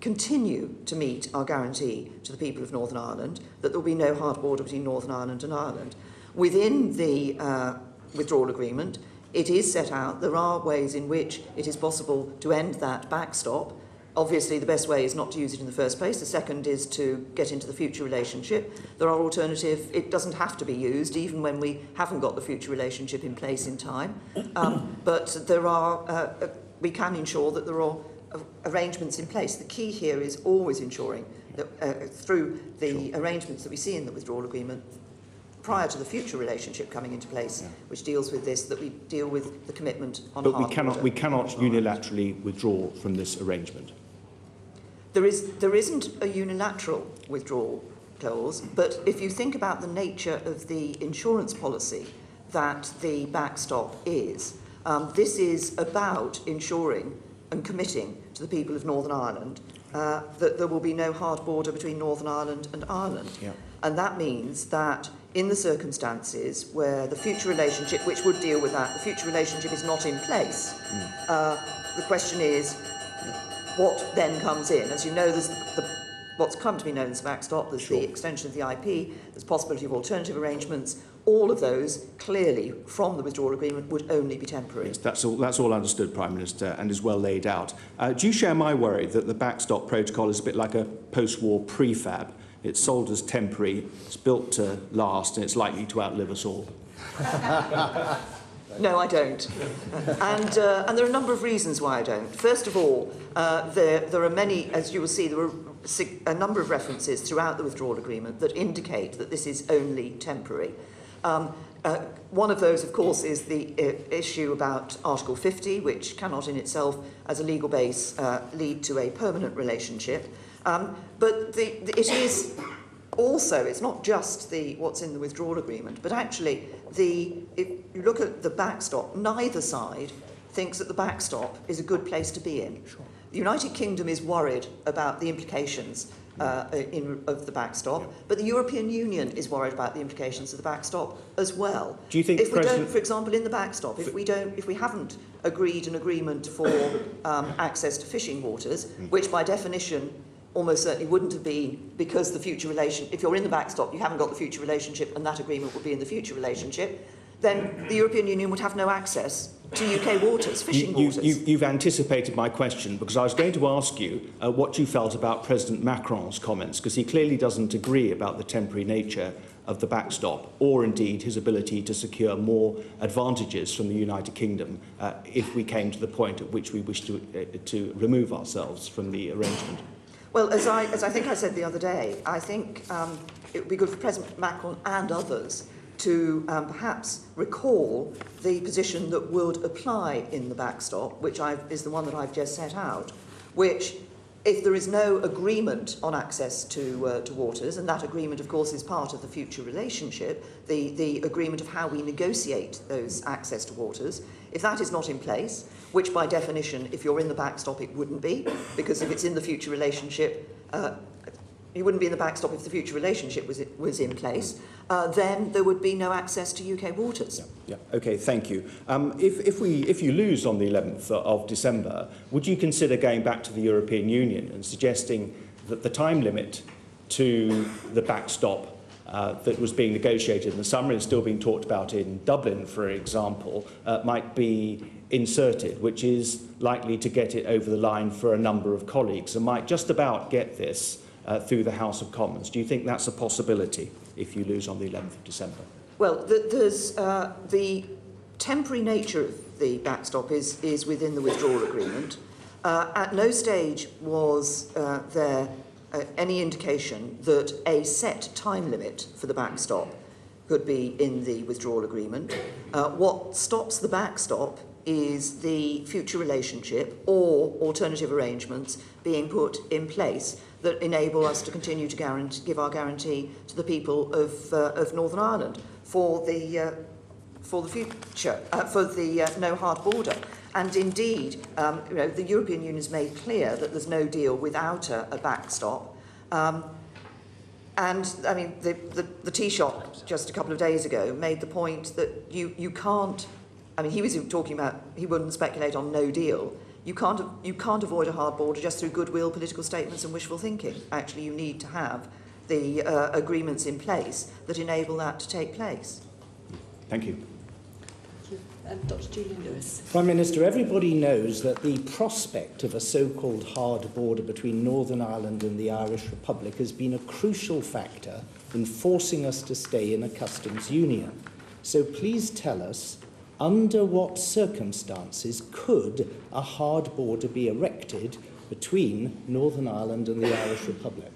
continue to meet our guarantee to the people of Northern Ireland that there will be no hard border between Northern Ireland and Ireland. Within the uh, withdrawal agreement, it is set out there are ways in which it is possible to end that backstop. Obviously, the best way is not to use it in the first place. The second is to get into the future relationship. There are alternative. It doesn't have to be used, even when we haven't got the future relationship in place in time. Um, but there are. Uh, uh, we can ensure that there are arrangements in place. The key here is always ensuring that uh, through the arrangements that we see in the withdrawal agreement, prior to the future relationship coming into place, which deals with this, that we deal with the commitment on But we cannot, we cannot unilaterally withdraw from this arrangement. There, is, there isn't a unilateral withdrawal clause, but if you think about the nature of the insurance policy that the backstop is, um, this is about ensuring and committing to the people of Northern Ireland uh, that there will be no hard border between Northern Ireland and Ireland. Yeah. And that means that in the circumstances where the future relationship, which would deal with that, the future relationship is not in place, uh, the question is what then comes in. As you know, there's the, the, what's come to be known as the backstop, there's the extension of the IP, there's possibility of alternative arrangements. All of those, clearly, from the withdrawal agreement, would only be temporary. Yes, that's all, that's all understood, Prime Minister, and is well laid out. Uh, do you share my worry that the backstop protocol is a bit like a post-war prefab? It's sold as temporary, it's built to last, and it's likely to outlive us all. No, I don't. and, uh, and there are a number of reasons why I don't. First of all, uh, there, there are many, as you will see, there are a number of references throughout the withdrawal agreement that indicate that this is only temporary. Um, uh, one of those, of course, is the uh, issue about Article 50, which cannot in itself, as a legal base, uh, lead to a permanent relationship. Um, but the, the, it is also, it's not just the what's in the withdrawal agreement, but actually, the if you look at the backstop, neither side thinks that the backstop is a good place to be in. Sure. The United Kingdom is worried about the implications uh, in, of the backstop, but the European Union is worried about the implications of the backstop as well. Do you think if we don't, for example, in the backstop, if we don't, if we haven't agreed an agreement for um, access to fishing waters, which by definition almost certainly wouldn't have been because the future relation, if you're in the backstop, you haven't got the future relationship and that agreement would be in the future relationship, then the European Union would have no access to UK waters, fishing you, waters. You, you've anticipated my question because I was going to ask you uh, what you felt about President Macron's comments because he clearly doesn't agree about the temporary nature of the backstop or indeed his ability to secure more advantages from the United Kingdom uh, if we came to the point at which we wish to, uh, to remove ourselves from the arrangement. Well, as I, as I think I said the other day, I think um, it would be good for President Macron and others to um, perhaps recall the position that would apply in the backstop, which I've, is the one that I've just set out, which if there is no agreement on access to, uh, to waters, and that agreement, of course, is part of the future relationship, the, the agreement of how we negotiate those access to waters, if that is not in place, which by definition, if you're in the backstop, it wouldn't be, because if it's in the future relationship, uh, he wouldn't be in the backstop if the future relationship was, was in place, uh, then there would be no access to UK waters. Yeah, yeah. Okay, thank you. Um, if, if, we, if you lose on the 11th of December, would you consider going back to the European Union and suggesting that the time limit to the backstop uh, that was being negotiated in the summer and still being talked about in Dublin, for example, uh, might be inserted, which is likely to get it over the line for a number of colleagues and might just about get this uh, through the House of Commons. Do you think that's a possibility if you lose on the 11th of December? Well, the, there's uh, the temporary nature of the backstop is, is within the withdrawal agreement. Uh, at no stage was uh, there uh, any indication that a set time limit for the backstop could be in the withdrawal agreement. Uh, what stops the backstop is the future relationship or alternative arrangements being put in place that enable us to continue to guarantee, give our guarantee to the people of, uh, of Northern Ireland for the, uh, for the future, uh, for the uh, no hard border. And indeed, um, you know, the European Union has made clear that there's no deal without a, a backstop. Um, and, I mean, the, the, the Taoiseach just a couple of days ago made the point that you, you can't, I mean, he was talking about he wouldn't speculate on no deal. You can't, you can't avoid a hard border just through goodwill, political statements and wishful thinking. Actually, you need to have the uh, agreements in place that enable that to take place. Thank you. Um, Dr Julian Lewis. Prime Minister, everybody knows that the prospect of a so-called hard border between Northern Ireland and the Irish Republic has been a crucial factor in forcing us to stay in a customs union. So please tell us, under what circumstances could a hard border be erected between Northern Ireland and the Irish Republic?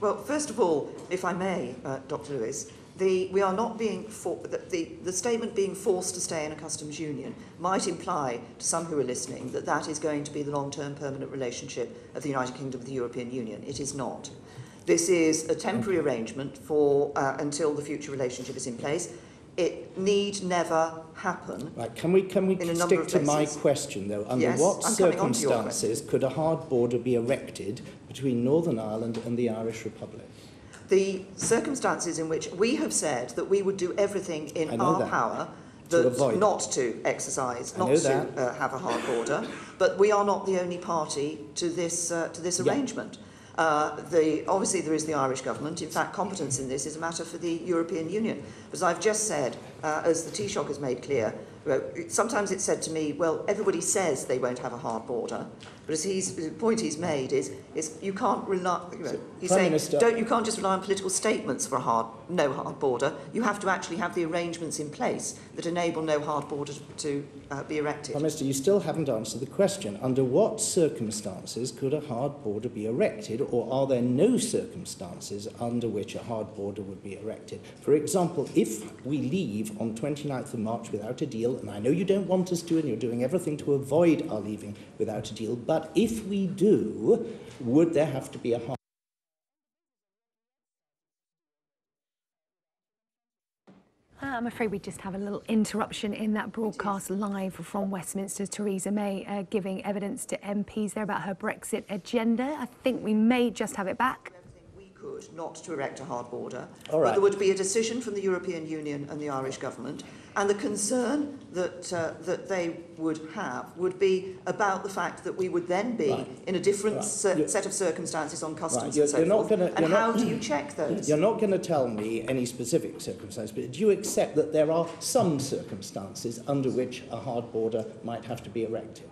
Well, first of all, if I may, uh, Dr Lewis, the, we are not being for, the, the, the statement being forced to stay in a customs union might imply to some who are listening that that is going to be the long-term permanent relationship of the United Kingdom with the European Union. It is not. This is a temporary arrangement for uh, until the future relationship is in place. It need never happen. Right, can we can we stick to my question though? Under yes, what I'm circumstances could a hard border be erected between Northern Ireland and the Irish Republic? The circumstances in which we have said that we would do everything in our that. power To that avoid. not to exercise, not to uh, have a hard border, but we are not the only party to this uh, to this Yeah. arrangement. Uh, the, obviously, there is the Irish government. In fact, competence in this is a matter for the European Union. As I've just said, uh, as the Taoiseach has made clear, sometimes it's said to me, well, everybody says they won't have a hard border, but as he's, the point he's made is, is you can't rely, you know, he's Prime saying, Minister- don't, you can't just rely on political statements for a hard, no hard border. You have to actually have the arrangements in place that enable no hard border to uh, be erected. Prime Minister, you still haven't answered the question. Under what circumstances could a hard border be erected, or are there no circumstances under which a hard border would be erected? For example, if we leave on 29th of March without a deal, and I know you don't want us to, and you're doing everything to avoid our leaving without a deal, but if we do, would there have to be a hard Uh, I'm afraid we just have a little interruption in that broadcast live from Westminster. Theresa May uh, giving evidence to MPs there about her Brexit agenda. I think we may just have it back. Could not to erect a hard border, All but there would be a decision from the European Union and the Irish government, and the concern that uh, that they would have would be about the fact that we would then be Right. in a different Right. set of circumstances on customs Right, you're- and so you're not forth. gonna- and how not- do you check those? You're not going to tell me any specific circumstances, but do you accept that there are some circumstances under which a hard border might have to be erected?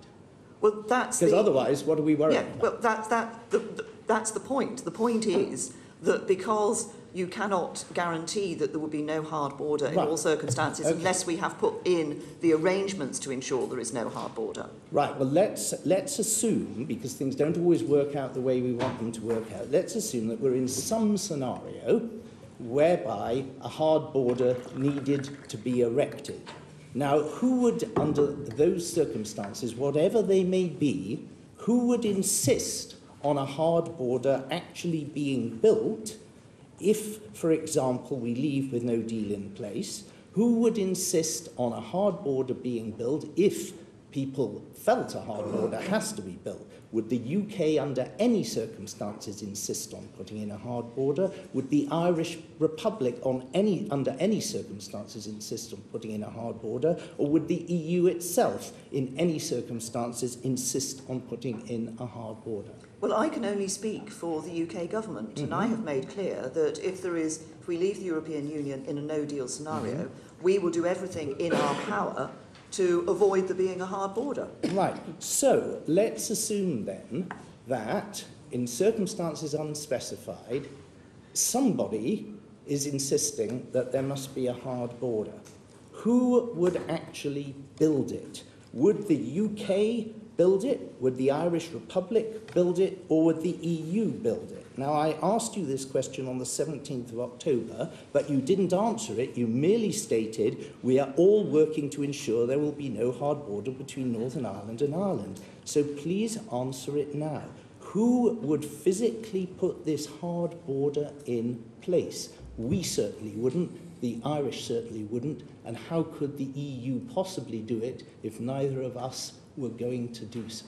Well, that's Because otherwise, what are we worrying Yeah, about? well, that, that, the, the, that's the point. The point is that because you cannot guarantee that there will be no hard border in all circumstances Okay. unless we have put in the arrangements to ensure there is no hard border. Right, well, let's, let's assume, because things don't always work out the way we want them to work out, let's assume that we're in some scenario whereby a hard border needed to be erected. Now, who would, under those circumstances, whatever they may be, who would insist on a hard border actually being built if, for example, we leave with no deal in place? Who would insist on a hard border being built if people felt a hard border has to be built. Would the UK, under any circumstances, insist on putting in a hard border? Would the Irish Republic, on any, under any circumstances, insist on putting in a hard border? Or would the EU itself, in any circumstances, insist on putting in a hard border? Well, I can only speak for the UK government, mm-hmm. and I have made clear that if there is, if we leave the European Union in a no-deal scenario, mm-hmm. we will do everything in our power to avoid there being a hard border. Right. So let's assume then that in circumstances unspecified, somebody is insisting that there must be a hard border. Who would actually build it? Would the UK build it? Would the Irish Republic build it? Or would the EU build it? Now, I asked you this question on the 17th of October, but you didn't answer it. You merely stated, we are all working to ensure there will be no hard border between Northern Ireland and Ireland. So please answer it now. Who would physically put this hard border in place? We certainly wouldn't. The Irish certainly wouldn't. And how could the EU possibly do it if neither of us were going to do so?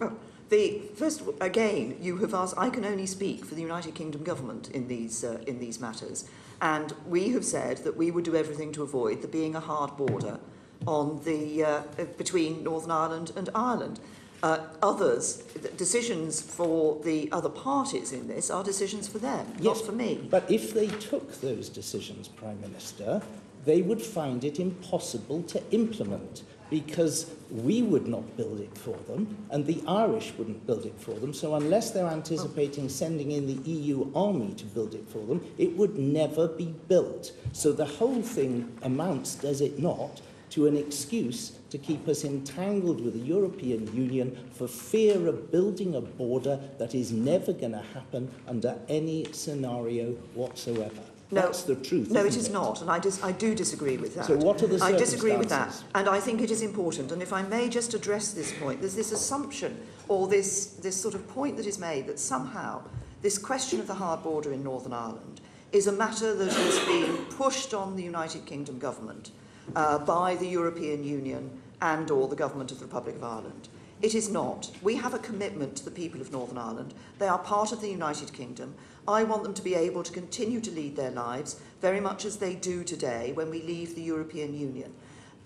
Oh. The, first, again, you have asked, I can only speak for the United Kingdom government in these, uh, in these matters. And we have said that we would do everything to avoid there being a hard border on the, uh, between Northern Ireland and Ireland. Uh, others, decisions for the other parties in this are decisions for them, yes, not for me. But if they took those decisions, Prime Minister, they would find it impossible to implement because we would not build it for them and the Irish wouldn't build it for them. So unless they're anticipating sending in the EU army to build it for them, it would never be built. So the whole thing amounts, does it not, to an excuse to keep us entangled with the European Union for fear of building a border that is never going to happen under any scenario whatsoever. No, That's the truth. No, it is it? not, and I, dis- I do disagree with that. So, what are the I disagree with that, and I think it is important. And if I may just address this point, there's this assumption or this, this sort of point that is made that somehow this question of the hard border in Northern Ireland is a matter that has been pushed on the United Kingdom government uh, by the European Union and or the government of the Republic of Ireland. It is not. We have a commitment to the people of Northern Ireland. They are part of the United Kingdom. I want them to be able to continue to lead their lives very much as they do today when we leave the European Union.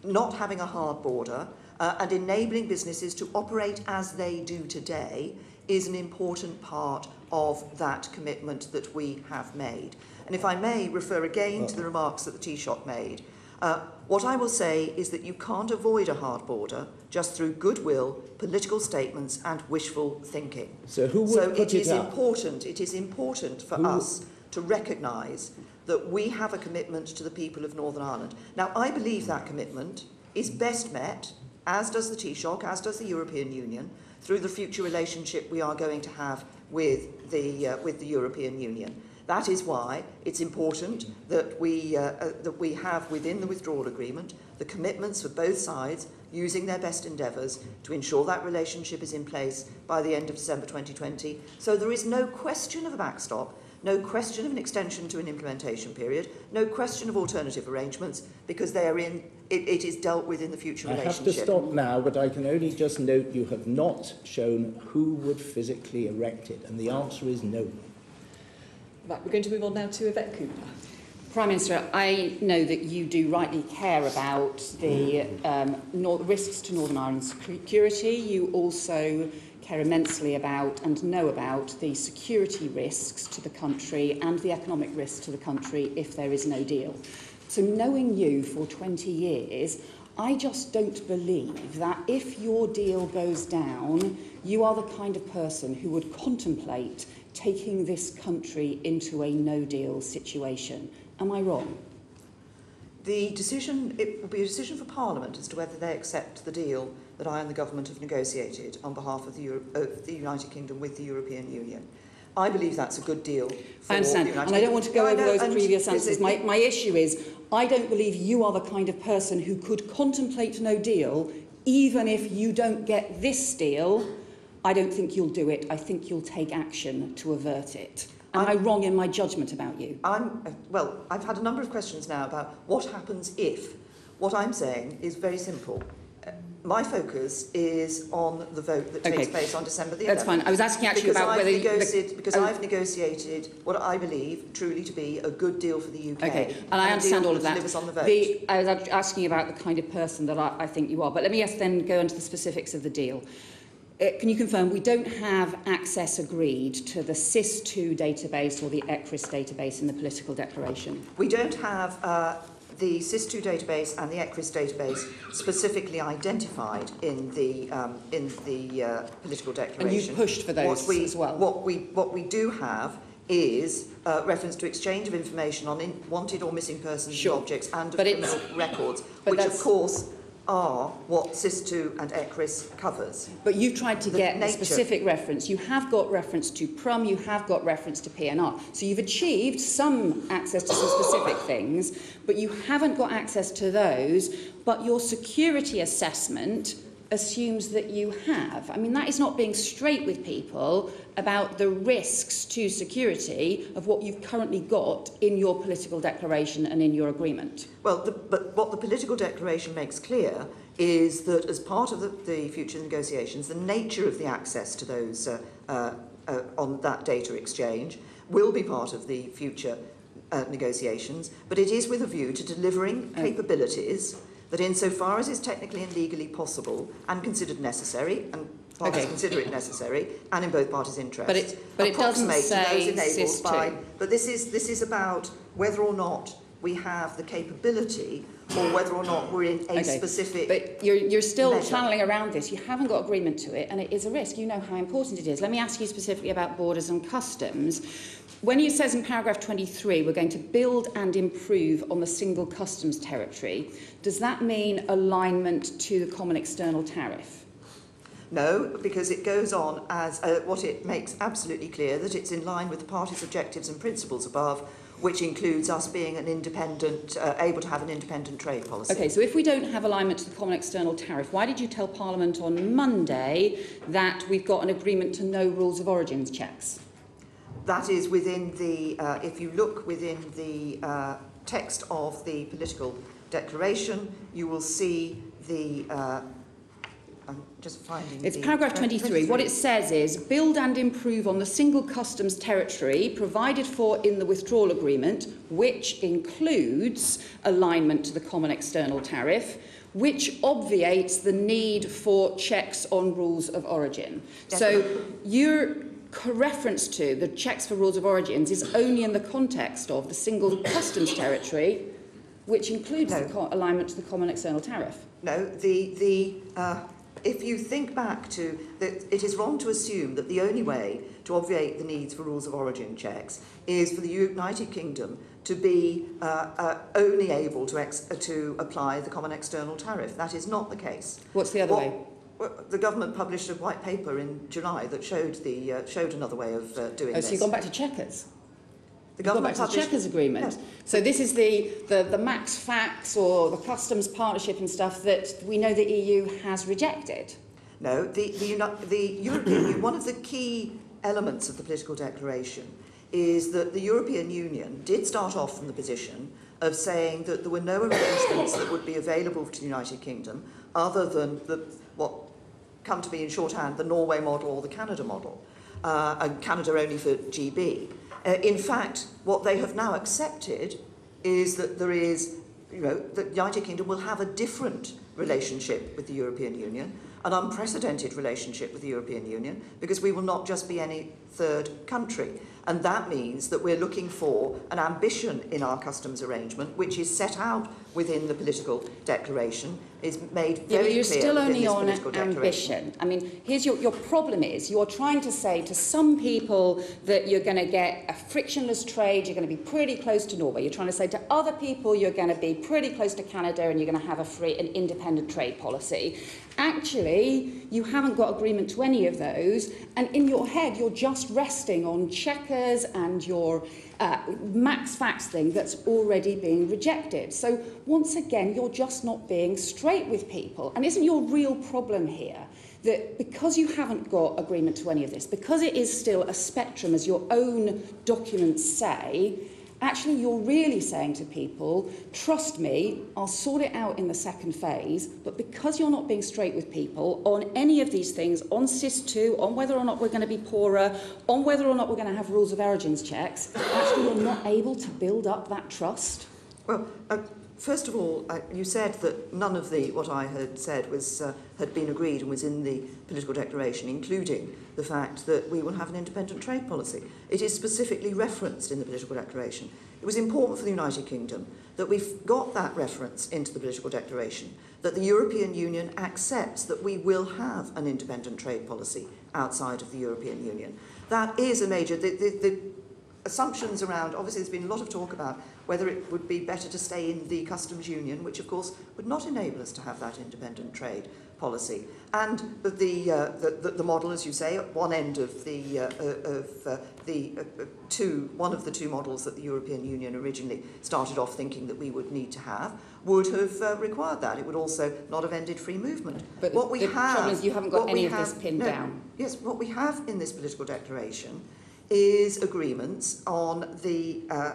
Not having a hard border uh, and enabling businesses to operate as they do today is an important part of that commitment that we have made. And if I may refer again to the remarks that the Taoiseach made, uh, what I will say is that you can't avoid a hard border just through goodwill, political statements, and wishful thinking. So who would so put it is up? important. It is important for who? us to recognise that we have a commitment to the people of Northern Ireland. Now, I believe that commitment is best met, as does the Taoiseach, as does the European Union, through the future relationship we are going to have with the, uh, with the European Union. That is why it's important that we, uh, uh, that we have within the withdrawal agreement the commitments for both sides using their best endeavours to ensure that relationship is in place by the end of December 2020. So there is no question of a backstop, no question of an extension to an implementation period, no question of alternative arrangements, because they are in, it, it is dealt with in the future I relationship. have to stop now, but I can only just note you have not shown who would physically erect it, and the answer is no one. Right, we're going to move on now to Yvette Cooper. Prime Minister, I know that you do rightly care about the um, nor- risks to Northern Ireland's security. You also care immensely about and know about the security risks to the country and the economic risks to the country if there is no deal. So, knowing you for 20 years, I just don't believe that if your deal goes down, you are the kind of person who would contemplate taking this country into a no-deal situation. Am I wrong? The decision, it will be a decision for Parliament as to whether they accept the deal that I and the government have negotiated on behalf of the, Euro- of the United Kingdom with the European Union. I believe that's a good deal. For I understand, the United and I don't want to go no, over those previous answers. It, my, my issue is, I don't believe you are the kind of person who could contemplate no deal, even if you don't get this deal I don't think you'll do it. I think you'll take action to avert it. Am I'm, I wrong in my judgment about you? I'm, uh, well, I've had a number of questions now about what happens if. What I'm saying is very simple. Uh, my focus is on the vote that takes place on December the 11th. That's fine. I was asking actually because about I've whether you- the- because oh. I've negotiated what I believe truly to be a good deal for the UK. Okay, and I understand all of that. on the vote. The, I was asking about the kind of person that I, I think you are, but let me just then go into the specifics of the deal. Uh, can you confirm we don't have access agreed to the SIS2 database or the ECRIS database in the political declaration? We don't have uh, the SIS2 database and the ECRIS database specifically identified in the um, in the uh, political declaration. And you pushed for those what we, as well? What we what we do have is uh, reference to exchange of information on in, wanted or missing persons Sure. and objects and of But criminal records, but which of course are what SIS2 and ECRIS covers. But you've tried to The get a nature- specific reference. You have got reference to Prüm, you have got reference to PNR. So you've achieved some access to some specific things, but you haven't got access to those. But your security assessment assumes that you have. I mean, that is not being straight with people about the risks to security of what you've currently got in your political declaration and in your agreement. Well, the, but what the political declaration makes clear is that as part of the, the future negotiations, the nature of the access to those uh, uh, uh, on that data exchange will be part of the future uh, negotiations, but it is with a view to delivering Oh. capabilities that insofar as is technically and legally possible and considered necessary, and parties Okay. consider it necessary, and in both parties' interests, But it- but it doesn't approximate to those enabled by but this is, this is about whether or not we have the capability or whether or not we're in a Okay, specific... But you're, you're still measure. channeling around this. You haven't got agreement to it, and it is a risk. You know how important it is. Let me ask you specifically about borders and customs. When it says in paragraph 23, we're going to build and improve on the single customs territory, does that mean alignment to the common external tariff? No, because it goes on as uh, what it makes absolutely clear that it's in line with the party's objectives and principles above, which includes us being an independent, uh, able to have an independent trade policy. Okay, so if we don't have alignment to the common external tariff, why did you tell Parliament on Monday that we've got an agreement to no rules of origins checks? That is within the, uh, if you look within the uh, text of the political declaration, you will see the, uh, just finding It's paragraph 23. What it says is build and improve on the single customs territory provided for in the withdrawal agreement, which includes alignment to the common external tariff, which obviates the need for checks on rules of origin. So your co- reference to the checks for rules of origins is only in the context of the single customs territory, which includes the alignment to the common external tariff. No, the, the, uh, if you think back to that, it is wrong to assume that the only way to obviate the needs for rules of origin checks is for the United Kingdom to be uh, uh, only able to, ex- uh, to apply the common external tariff. That is not the case. What's the other What- way? well, The government published a white paper in July that showed the uh, showed another way of uh, doing Oh, this. so you've gone back to Chequers? The You've gone back to the Chequers agreement. Yes. So this is the, the, the max fax or the customs partnership and stuff that we know the EU has rejected. No, the, the, the European Union, one of the key elements of the political declaration is that the European Union did start off from the position of saying that there were no arrangements that would be available to the United Kingdom other than the, what come to be in shorthand the Norway model or the Canada model, uh, and Canada only for GB. Uh, in fact, what they have now accepted is that there is, you know, that the United Kingdom will have a different relationship with the European Union, an unprecedented relationship with the European Union, because we will not just be any third country. And that means that we're looking for an ambition in our customs arrangement, which is set out within the political declaration, is made Yeah, very but you're clear still only on ambition. I mean, here's your, your problem is you're trying to say to some people that you're going to get a frictionless trade, you're going to be pretty close to Norway. You're trying to say to other people you're going to be pretty close to Canada and you're going to have a free and independent trade policy. Actually, you haven't got agreement to any of those, and in your head you're just resting on Chequers and your uh, max fax thing that's already being rejected. So once again, you're just not being straight with people. And isn't your real problem here that because you haven't got agreement to any of this, because it is still a spectrum, as your own documents say, Actually, you're really saying to people, trust me, I'll sort it out in the second phase, but because you're not being straight with people on any of these things, on SIS2, on whether or not we're going to be poorer, on whether or not we're going to have rules of origins checks, actually you're not able to build up that trust? Well, uh, first of all, uh, you said that none of the what I had said was uh, had been agreed and was in the political declaration, including the fact that we will have an independent trade policy. It is specifically referenced in the political declaration. It was important for the United Kingdom that we've got that reference into the political declaration, that the European Union accepts that we will have an independent trade policy outside of the European Union. That is a major... The, the, the assumptions around, obviously there's been a lot of talk about whether it would be better to stay in the customs union, which of course would not enable us to have that independent trade policy. And the, uh, the, the, model, as you say, at one end of the, uh, of, uh, the uh, two, one of the two models that the European Union originally started off thinking that we would need to have, would have uh, required that. It would also not have ended free movement. But what we the have, problem is you haven't got any of have, this pinned no, down. Yes, what we have in this political declaration is agreements on the... Uh,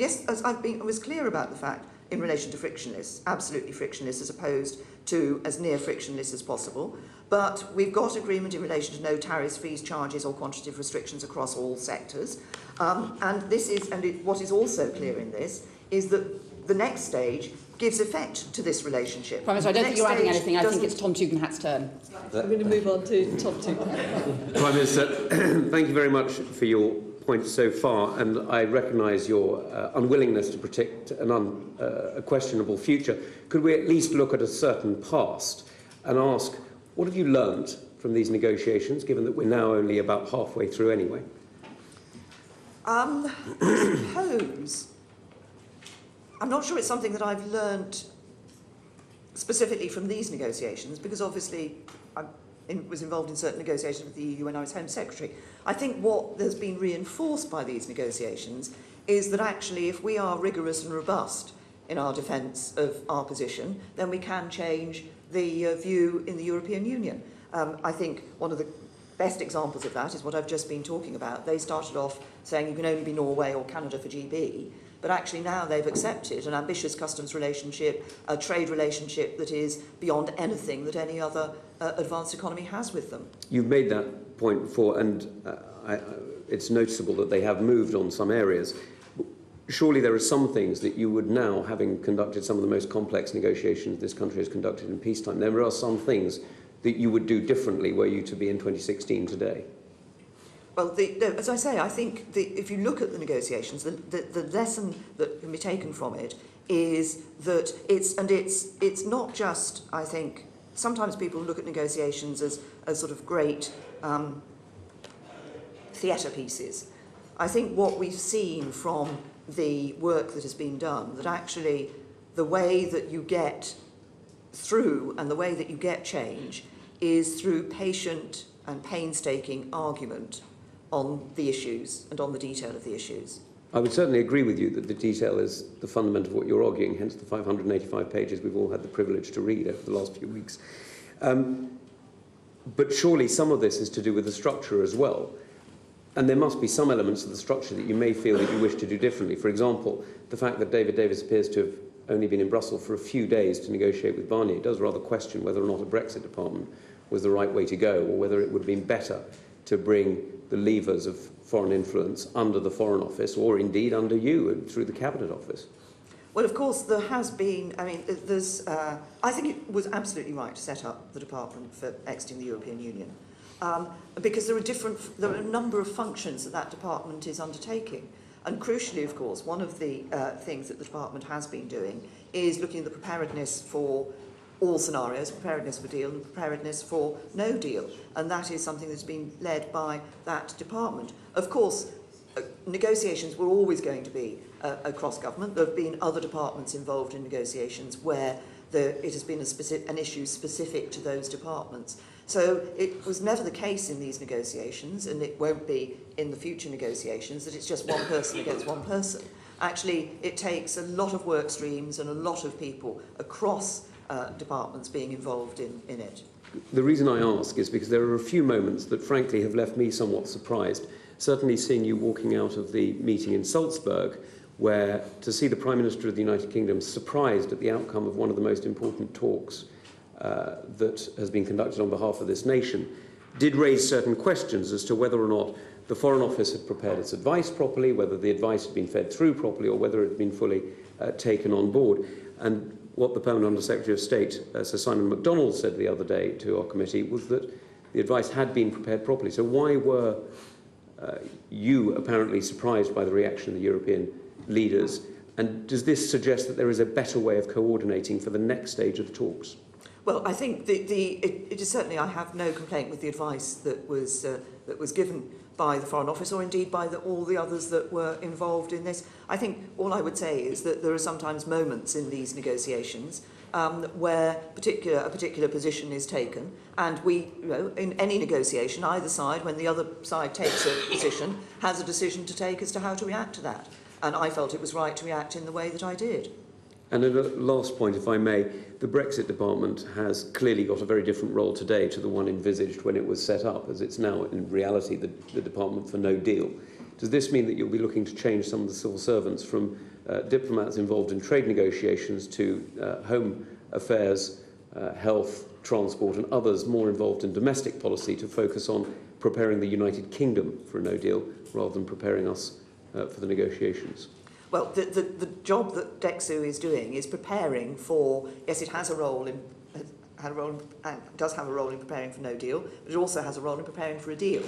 yes, as I've been, I was clear about the fact in relation to frictionless, absolutely frictionless as opposed to as near frictionless as possible. But we've got agreement in relation to no tariffs, fees, charges or quantitative restrictions across all sectors. Um, and this is, and it, what is also clear in this is that the next stage gives effect to this relationship. Promise, I don't think you're adding anything. I think it's Tom Tugendhat's turn. I'm going to move on to Tom Tugendhat. Prime Minister, thank you very much for your points so far, and I recognise your uh, unwillingness to predict an un, uh, a questionable future. Could we at least look at a certain past and ask, what have you learnt from these negotiations, given that we're now only about halfway through anyway? Um, I suppose I'm not sure it's something that I've learnt specifically from these negotiations, because obviously I in, was involved in certain negotiations with the EU when I was Home Secretary. I think what has been reinforced by these negotiations is that actually if we are rigorous and robust in our defence of our position, then we can change the uh, view in the European Union. Um, I think one of the best examples of that is what I've just been talking about. They started off saying you can only be Norway or Canada for GB, but actually now they've accepted an ambitious customs relationship, a trade relationship that is beyond anything that any other uh, advanced economy has with them. You've made that point before, and uh, I, it's noticeable that they have moved on some areas. Surely there are some things that you would now, having conducted some of the most complex negotiations this country has conducted in peacetime, there are some things that you would do differently were you to be in 2016 today. Well, the, the, as I say, I think the, if you look at the negotiations, the, the, the lesson that can be taken from it is that it's, and it's, it's not just, I think, sometimes people look at negotiations as, as sort of great um, theatre pieces. I think what we've seen from the work that has been done, that actually the way that you get through and the way that you get change is through patient and painstaking argument on the issues and on the detail of the issues. I would certainly agree with you that the detail is the fundament of what you're arguing, hence the 585 pages we've all had the privilege to read over the last few weeks. Um, but surely some of this is to do with the structure as well. And there must be some elements of the structure that you may feel that you wish to do differently. For example, the fact that David Davis appears to have only been in Brussels for a few days to negotiate with Barnier does rather question whether or not a Brexit department was the right way to go, or whether it would have been better to bring the levers of foreign influence under the Foreign Office or indeed under you and through the Cabinet Office? Well, of course, there has been, I mean, there's, uh, I think it was absolutely right to set up the Department for exiting the European Union. Um, because there are different, there are a number of functions that that department is undertaking. And crucially, of course, one of the uh, things that the department has been doing is looking at the preparedness for all scenarios, preparedness for deal and preparedness for no deal. And that is something that's been led by that department. Of course, uh, negotiations were always going to be uh, across government. There have been other departments involved in negotiations where the, it has been a specific, an issue specific to those departments. So it was never the case in these negotiations, and it won't be in the future negotiations, that it's just one person against one person. Actually, it takes a lot of work streams and a lot of people across uh, departments being involved in, in it. The reason I ask is because there are a few moments that frankly have left me somewhat surprised. Certainly seeing you walking out of the meeting in Salzburg where to see the Prime Minister of the United Kingdom surprised at the outcome of one of the most important talks uh, that has been conducted on behalf of this nation did raise certain questions as to whether or not the Foreign Office had prepared its advice properly, whether the advice had been fed through properly, or whether it had been fully uh, taken on board. And what the Permanent Under Secretary of State, uh, Sir Simon McDonald, said the other day to our committee was that the advice had been prepared properly. So why were uh, you apparently surprised by the reaction of the European leaders? And does this suggest that there is a better way of coordinating for the next stage of the talks? Well, I think the, the, it, it is certainly, I have no complaint with the advice that was, uh, that was given by the Foreign Office or indeed by the, all the others that were involved in this. I think all I would say is that there are sometimes moments in these negotiations um, where particular, a particular position is taken. And we, you know, in any negotiation, either side, when the other side takes a position, has a decision to take as to how to react to that. And I felt it was right to react in the way that I did. And a last point, if I may, the Brexit Department has clearly got a very different role today to the one envisaged when it was set up, as it's now in reality the, the Department for No Deal. Does this mean that you'll be looking to change some of the civil servants from uh, diplomats involved in trade negotiations to uh, home affairs, uh, health, transport and others more involved in domestic policy to focus on preparing the United Kingdom for a no deal rather than preparing us uh, for the negotiations? Well, the, the, the job that DExEU is doing is preparing for, yes, it has a role in, had a role, and does have a role in preparing for no deal, but it also has a role in preparing for a deal.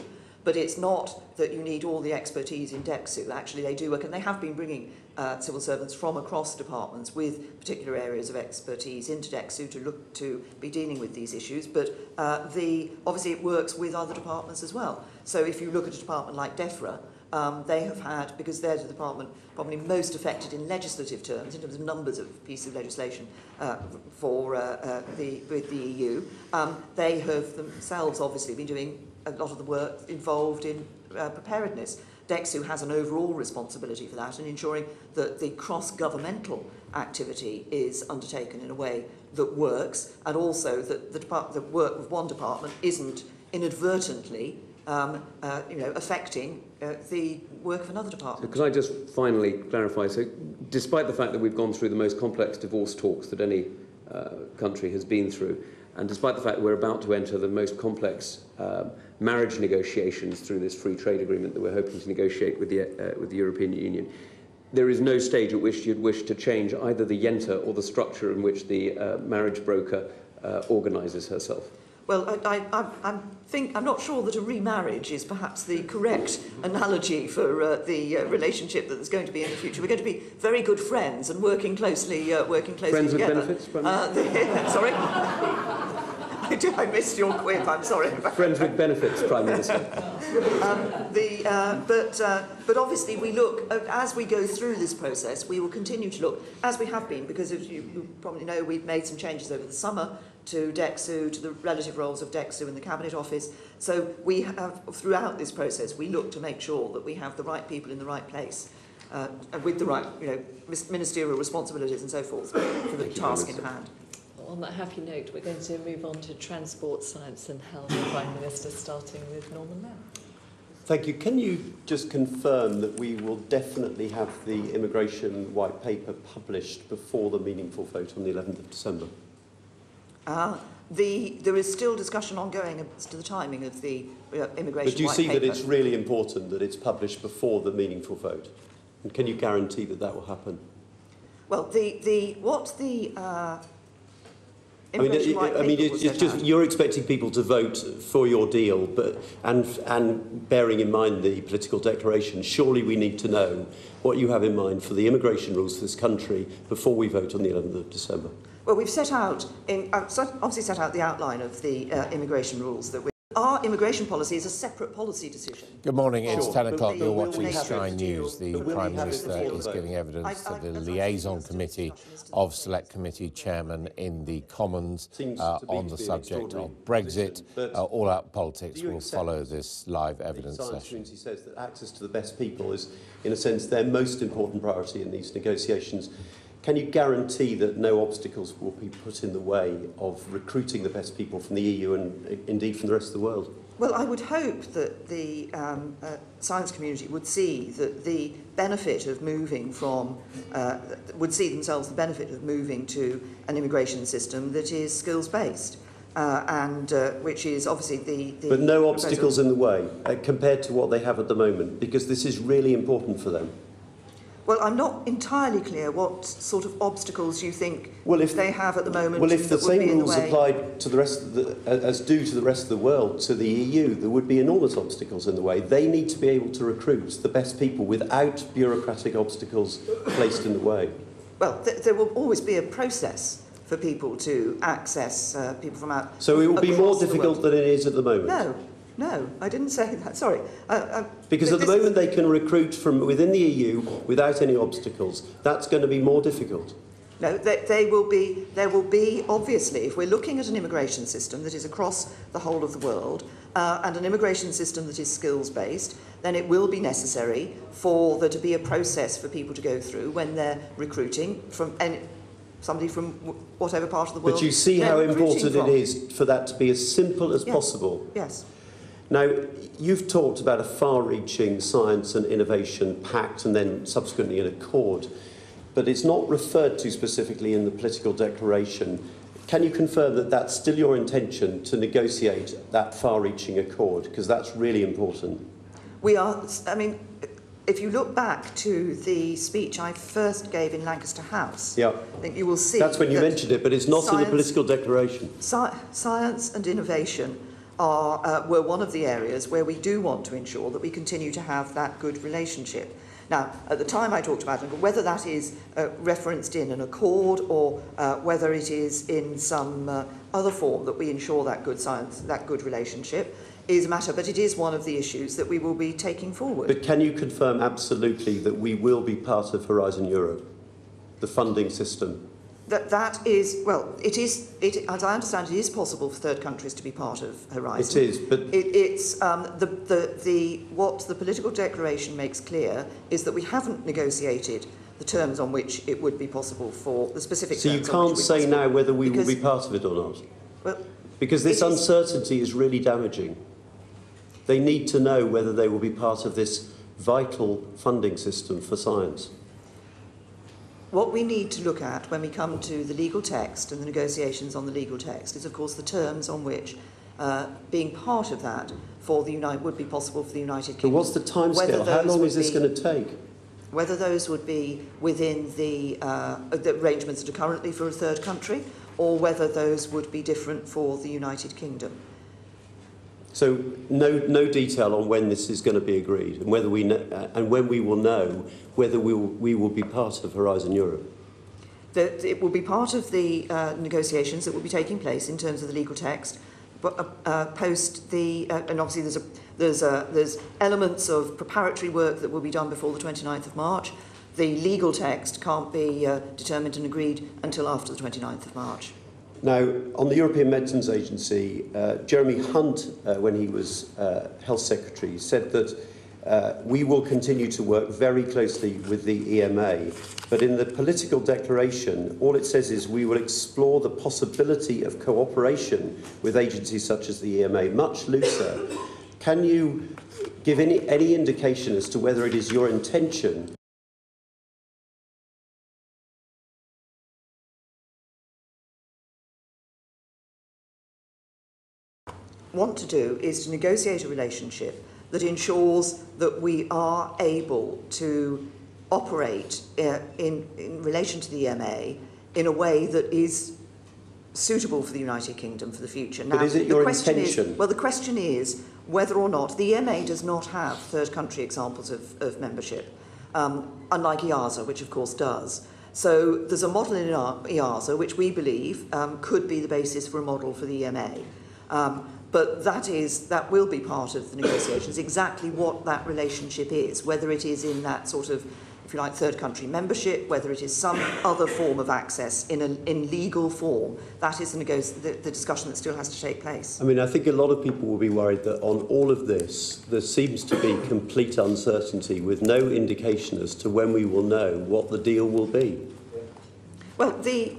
But it's not that you need all the expertise in DExEU. Actually, they do work, and they have been bringing uh, civil servants from across departments with particular areas of expertise into DExEU to look to be dealing with these issues. But uh, the, obviously, it works with other departments as well. So if you look at a department like DEFRA, um, they have had, because they're the department probably most affected in legislative terms, in terms of numbers of pieces of legislation uh, for uh, uh, the, with the EU, um, they have themselves obviously been doing a lot of the work involved in uh, preparedness. DExEU has an overall responsibility for that and ensuring that the cross-governmental activity is undertaken in a way that works and also that the, the work of one department isn't inadvertently um, uh, you know, affecting uh, the work of another department. So I just finally clarify? So, despite the fact that we've gone through the most complex divorce talks that any uh, country has been through, and despite the fact we're about to enter the most complex uh, marriage negotiations through this free trade agreement that we're hoping to negotiate with the, uh, with the European Union, there is no stage at which you'd wish to change either the yenta or the structure in which the uh, marriage broker organises herself. Well, I, I, I think I'm not sure that a remarriage is perhaps the correct analogy for uh, the uh, relationship that there's going to be in the future. We're going to be very good friends and working closely, uh, working closely friends together. Friends with benefits. Uh, the, sorry. I, did, I missed your quip. I'm sorry. Friends with benefits, Prime Minister. um, the, uh, but, uh, but obviously, we look uh, as we go through this process. We will continue to look as we have been, because as you, you probably know, we've made some changes over the summer to DExEU, to the relative roles of DExEU in the Cabinet Office. So we have, throughout this process, we look to make sure that we have the right people in the right place uh, with the right you know, ministerial responsibilities and so forth for the task in hand. On that happy note, we're going to move on to transport, science and health, Prime Minister, starting with Norman Lamb. Thank you. Can you just confirm that we will definitely have the immigration white paper published before the meaningful vote on the 11th of December? Uh, the, there is still discussion ongoing as to the timing of the uh, immigration But do you see paper. that it's really important that it's published before the meaningful vote? And can you guarantee that that will happen? Well, the, the, what the uh, I mean, it, I mean it's, just you're expecting people to vote for your deal, but and and bearing in mind the political declaration, surely we need to know what you have in mind for the immigration rules for this country before we vote on the 11th of December. Well, we've set out, in, uh, obviously set out the outline of the uh, immigration rules that we our immigration policy is a separate policy decision. Good morning. It's sure. 10 o'clock. You're watching Sky News. The Prime Minister is giving evidence to the liaison committee of Select Committee Chairman in the Commons uh, on the subject of Brexit. Uh, all Out Politics will follow this live evidence session. He says that access to the best people is, in a sense, their most important priority in these negotiations. Can you guarantee that no obstacles will be put in the way of recruiting the best people from the EU and indeed from the rest of the world? Well, I would hope that the um, uh, science community would see that the benefit of moving from, uh, would see themselves the benefit of moving to an immigration system that is skills-based. Uh, and uh, which is obviously the... the but no obstacles in the way uh, compared to what they have at the moment, because this is really important for them. Well, I'm not entirely clear what sort of obstacles you think well, if, they have at the moment. Well, if the same rules the applied to the rest of the, as do to the rest of the world to the EU, there would be enormous obstacles in the way. They need to be able to recruit the best people without bureaucratic obstacles placed in the way. Well, th there will always be a process for people to access uh, people from out. So it will be more difficult than it is at the moment. No, no, I didn't say that. Sorry. Uh, uh, because at the moment they can recruit from within the EU without any obstacles. That's going to be more difficult. No, they, they will be, there will be, obviously, if we're looking at an immigration system that is across the whole of the world uh, and an immigration system that is skills-based, then it will be necessary for there to be a process for people to go through when they're recruiting from any, somebody from whatever part of the world. But you see how important from. it is for that to be as simple as yes. possible. Yes. Now, you've talked about a far-reaching science and innovation pact and then subsequently an accord, but it's not referred to specifically in the political declaration. Can you confirm that that's still your intention to negotiate that far-reaching accord? Because that's really important. We are, I mean, if you look back to the speech I first gave in Lancaster House, yeah. I think you will see. That's when you mentioned it, but it's not science, in the political declaration. Sci science and innovation are, uh, were one of the areas where we do want to ensure that we continue to have that good relationship. Now, at the time I talked about it, whether that is uh, referenced in an accord or uh, whether it is in some uh, other form that we ensure that good science, that good relationship, is a matter, but it is one of the issues that we will be taking forward. But can you confirm absolutely that we will be part of Horizon Europe, the funding system? That that is, well, it is, it, as I understand, it is possible for third countries to be part of Horizon. It is, but... It, it's, um, the, the, the, what the political declaration makes clear is that we haven't negotiated the terms on which it would be possible for the specific So you can't say now whether we will be part of it or not? Well, because this uncertainty is really damaging. They need to know whether they will be part of this vital funding system for science. What we need to look at when we come to the legal text and the negotiations on the legal text is, of course, the terms on which uh, being part of that for the United would be possible for the United Kingdom. But what's the timescale? How long is this going to take? Whether those would be within the, uh, the arrangements that are currently for a third country, or whether those would be different for the United Kingdom. So no, no detail on when this is going to be agreed and whether we uh, and when we will know whether we will, we will be part of Horizon Europe. That it will be part of the uh, negotiations that will be taking place in terms of the legal text, but uh, uh, post the uh, and obviously there's a there's a, there's elements of preparatory work that will be done before the 29th of March. The legal text can't be uh, determined and agreed until after the 29th of March. Now, on the European Medicines Agency, uh, Jeremy Hunt, uh, when he was uh, Health Secretary, said that uh, we will continue to work very closely with the EMA, but in the political declaration, all it says is we will explore the possibility of cooperation with agencies such as the EMA, much looser. Can you give any, any indication as to whether it is your intention want to do is to negotiate a relationship that ensures that we are able to operate uh, in, in relation to the EMA in a way that is suitable for the United Kingdom for the future. Now, but is it your intention? Is, well, the question is whether or not the EMA does not have third country examples of, of membership, um, unlike EASA, which of course does. So there's a model in EASA which we believe um, could be the basis for a model for the EMA. Um, but that is that will be part of the negotiations exactly what that relationship is whether it is in that sort of if you like third country membership whether it is some other form of access in a in legal form. That is the, the, the discussion that still has to take place. I mean I think a lot of people will be worried that on all of this there seems to be complete uncertainty with no indication as to when we will know what the deal will be. Well the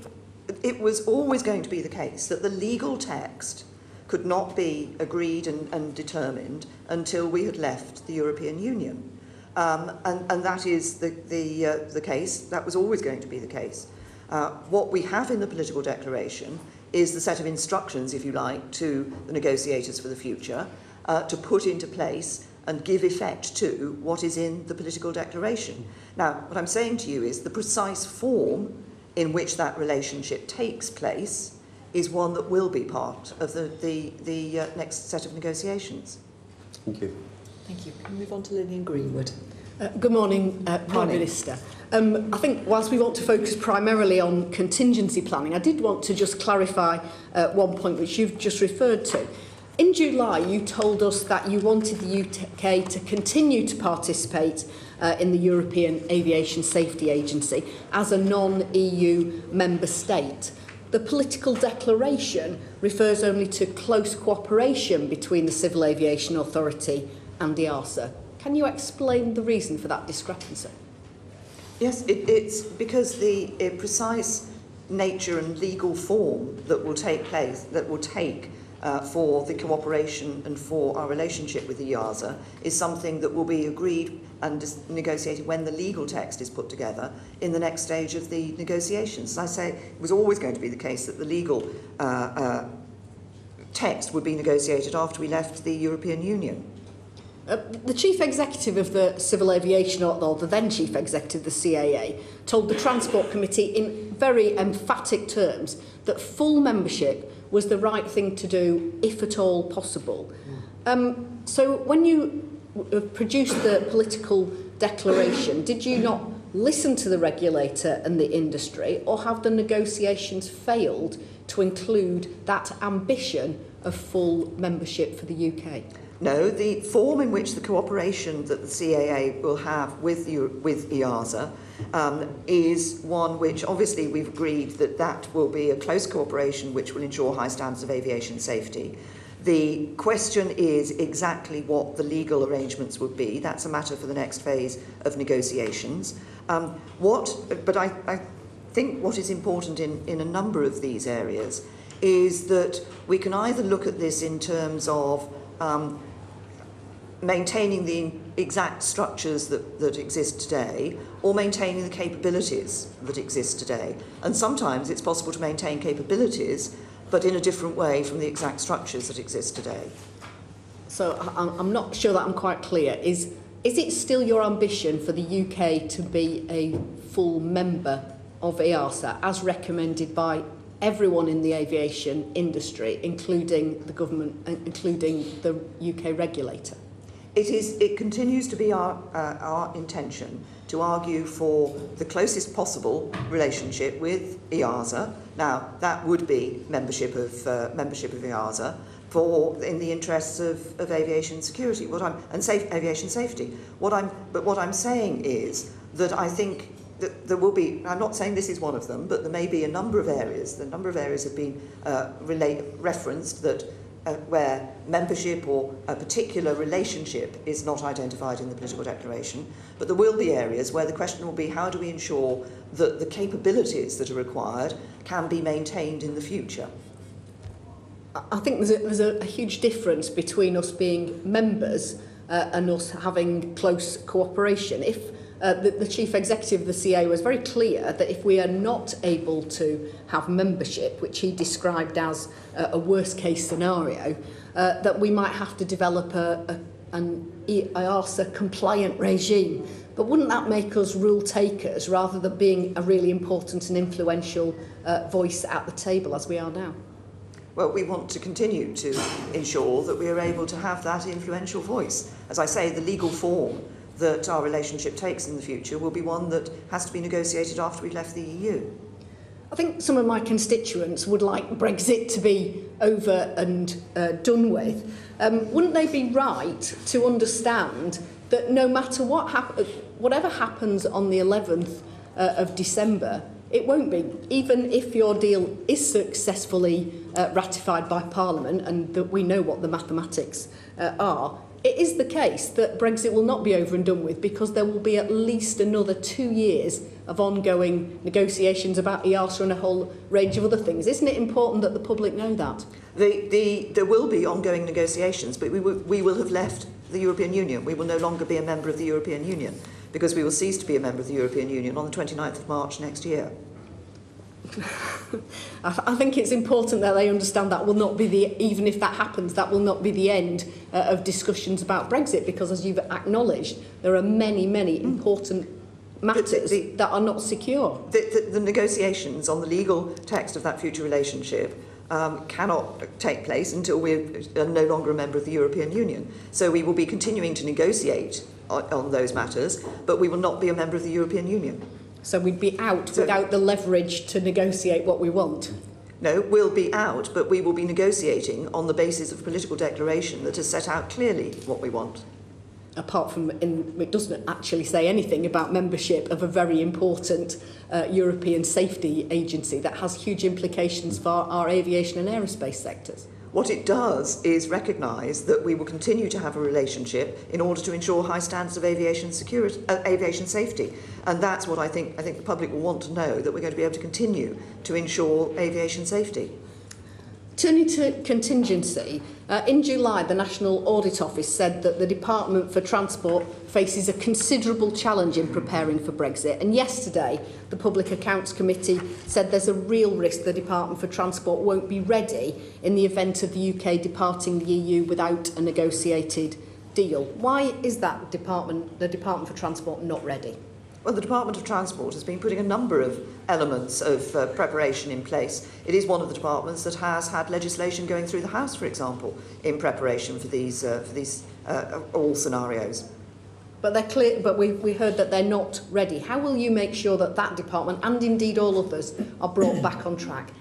it was always going to be the case that the legal text could not be agreed and, and determined until we had left the European Union. Um, and, and that is the, the, uh, the case. That was always going to be the case. Uh, what we have in the political declaration is the set of instructions, if you like, to the negotiators for the future uh, to put into place and give effect to what is in the political declaration. Now, what I'm saying to you is the precise form in which that relationship takes place is one that will be part of the, the, the uh, next set of negotiations. Thank you. Thank you. Can we move on to Lilian Greenwood? Uh, good morning, uh, Prime morning. Minister. Um, I think whilst we want to focus primarily on contingency planning, I did want to just clarify uh, one point which you've just referred to. In July, you told us that you wanted the UK to continue to participate uh, in the European Aviation Safety Agency as a non-EU member state. The political declaration refers only to close cooperation between the Civil Aviation Authority and the EASA. Can you explain the reason for that discrepancy? Yes, it, it's because the uh, precise nature and legal form that will take place, that will take uh, for the cooperation and for our relationship with the EASA is something that will be agreed and negotiated when the legal text is put together in the next stage of the negotiations. As I say, it was always going to be the case that the legal uh, uh, text would be negotiated after we left the European Union. Uh, the chief executive of the Civil Aviation, or the then chief executive of the CAA, told the Transport Committee in very emphatic terms that full membership was the right thing to do, if at all possible. Um, so when you produced the political declaration, did you not listen to the regulator and the industry, or have the negotiations failed to include that ambition of full membership for the UK? No, the form in which the cooperation that the CAA will have with, with EASA um, is one which obviously we've agreed that that will be a close cooperation which will ensure high standards of aviation safety. The question is exactly what the legal arrangements would be. That's a matter for the next phase of negotiations. Um, what, but I, I think what is important in, in a number of these areas is that we can either look at this in terms of um, maintaining the exact structures that, that exist today or maintaining the capabilities that exist today. And sometimes it's possible to maintain capabilities but in a different way from the exact structures that exist today. So I'm not sure that I'm quite clear. Is, is it still your ambition for the UK to be a full member of EASA as recommended by everyone in the aviation industry, including the government, including the UK regulator? It, is, it continues to be our, uh, our intention to argue for the closest possible relationship with EASA. Now, that would be membership of, uh, membership of EASA for, in the interests of, of aviation security what I'm, and safe, aviation safety. What I'm, but what I'm saying is that I think that there will be, I'm not saying this is one of them, but there may be a number of areas, the number of areas have been uh, relate, referenced that uh, where membership or a particular relationship is not identified in the political declaration, but there will be areas where the question will be how do we ensure that the capabilities that are required can be maintained in the future? I think there's a, there's a, a huge difference between us being members uh, and us having close cooperation. If uh, the, the chief executive of the CA was very clear that if we are not able to have membership, which he described as uh, a worst case scenario, uh, that we might have to develop a, a, an compliant regime. But wouldn't that make us rule takers rather than being a really important and influential uh, voice at the table as we are now? Well, we want to continue to ensure that we are able to have that influential voice. As I say, the legal form that our relationship takes in the future will be one that has to be negotiated after we've left the EU. I think some of my constituents would like Brexit to be over and uh, done with. Um, wouldn't they be right to understand that no matter what hap whatever happens on the 11th uh, of December, it won't be. Even if your deal is successfully uh, ratified by Parliament, and that we know what the mathematics uh, are, it is the case that Brexit will not be over and done with because there will be at least another two years of ongoing negotiations about EASA and a whole range of other things. Isn't it important that the public know that? The, the, there will be ongoing negotiations, but we we will have left the European Union. We will no longer be a member of the European Union because we will cease to be a member of the European Union on the 29th of March next year. I, th I think it's important that they understand that will not be the, even if that happens, that will not be the end uh, of discussions about Brexit because as you've acknowledged, there are many, many mm. important matters the, the, that are not secure. The, the, the negotiations on the legal text of that future relationship um, cannot take place until we are no longer a member of the European Union. So we will be continuing to negotiate on, on those matters, but we will not be a member of the European Union. So we'd be out so, without the leverage to negotiate what we want? No, we'll be out, but we will be negotiating on the basis of a political declaration that has set out clearly what we want. Apart from, in, it doesn't actually say anything about membership of a very important uh, European safety agency that has huge implications for our aviation and aerospace sectors. What it does is recognise that we will continue to have a relationship in order to ensure high standards of aviation security, uh, aviation safety. And that's what I think, I think the public will want to know, that we're going to be able to continue to ensure aviation safety. Turning to contingency, uh, in July, the National Audit Office said that the Department for Transport faces a considerable challenge in preparing for Brexit. And yesterday, the Public Accounts Committee said there's a real risk the Department for Transport won't be ready in the event of the UK departing the EU without a negotiated deal. Why is that department, the Department for Transport not ready? Well, the Department of Transport has been putting a number of elements of uh, preparation in place. It is one of the departments that has had legislation going through the House, for example, in preparation for these, uh, for these uh, all scenarios. But they're clear, but we, we heard that they're not ready. How will you make sure that that department, and indeed all others, are brought back on track?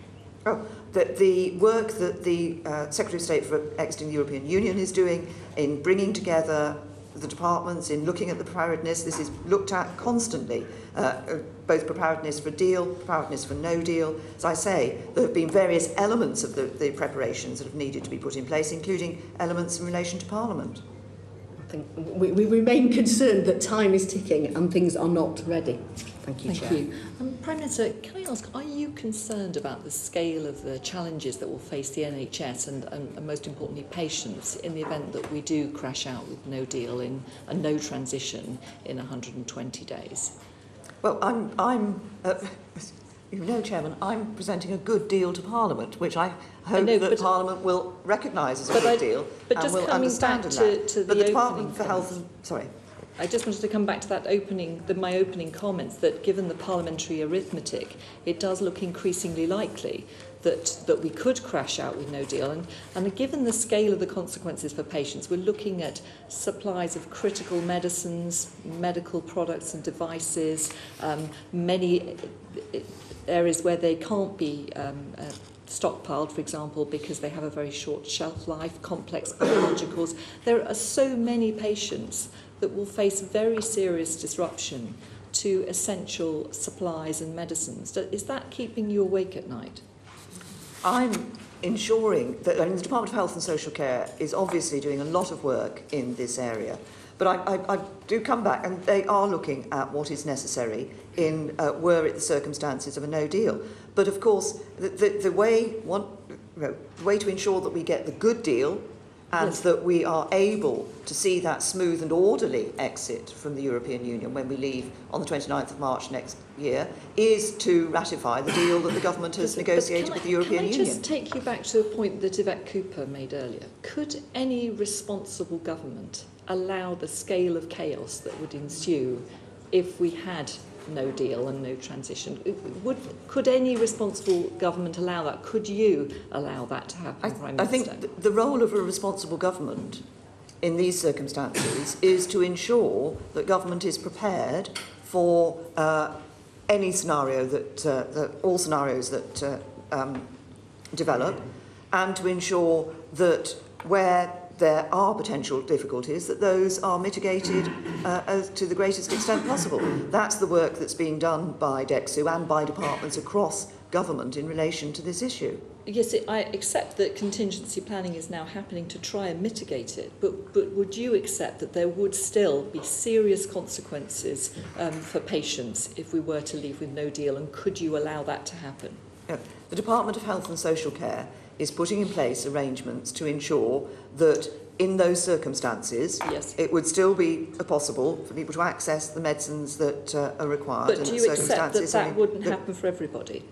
Oh, the, the work that the uh, Secretary of State for exiting the European Union is doing in bringing together the departments in looking at the preparedness. This is looked at constantly, uh, uh, both preparedness for deal, preparedness for no deal. As I say, there have been various elements of the, the preparations that have needed to be put in place, including elements in relation to Parliament. think we, we remain concerned that time is ticking and things are not ready. Thank you, Thank Chair. you. Um, Prime Minister, can I ask, are you concerned about the scale of the challenges that will face the NHS and, and, and most importantly patients in the event that we do crash out with no deal in, and no transition in 120 days? Well, I'm, I'm uh, you know, Chairman, I'm presenting a good deal to Parliament, which I hope I know, that Parliament will recognise as a good I, deal but and just will understand back to, to the but the Department for Health and... Sorry. I just wanted to come back to that opening, the, my opening comments, that given the parliamentary arithmetic, it does look increasingly likely that, that we could crash out with no deal. And, and given the scale of the consequences for patients, we're looking at supplies of critical medicines, medical products and devices, um, many areas where they can't be um, uh, stockpiled, for example, because they have a very short shelf life, complex biologicals. There are so many patients that will face very serious disruption to essential supplies and medicines. Is that keeping you awake at night? I'm ensuring that I mean, the Department of Health and Social Care is obviously doing a lot of work in this area. But I, I, I do come back, and they are looking at what is necessary in uh, were it the circumstances of a no deal. But of course, the, the, the way one, you know, the way to ensure that we get the good deal and yes. that we are able to see that smooth and orderly exit from the European Union when we leave on the 29th of March next year is to ratify the deal that the government has negotiated I, with the European Union. Can I just Union. take you back to a point that Yvette Cooper made earlier? Could any responsible government allow the scale of chaos that would ensue if we had no deal and no transition. Would, could any responsible government allow that? Could you allow that to happen, I, Prime Minister? I think the role of a responsible government in these circumstances is to ensure that government is prepared for uh, any scenario that, uh, that all scenarios that uh, um, develop and to ensure that where there are potential difficulties, that those are mitigated uh, to the greatest extent possible. That's the work that's being done by DExEU and by departments across government in relation to this issue. Yes, it, I accept that contingency planning is now happening to try and mitigate it, but, but would you accept that there would still be serious consequences um, for patients if we were to leave with no deal, and could you allow that to happen? Yeah. The Department of Health and Social Care is putting in place arrangements to ensure that in those circumstances, yes. it would still be possible for people to access the medicines that uh, are required. But do you accept that that wouldn't happen for everybody?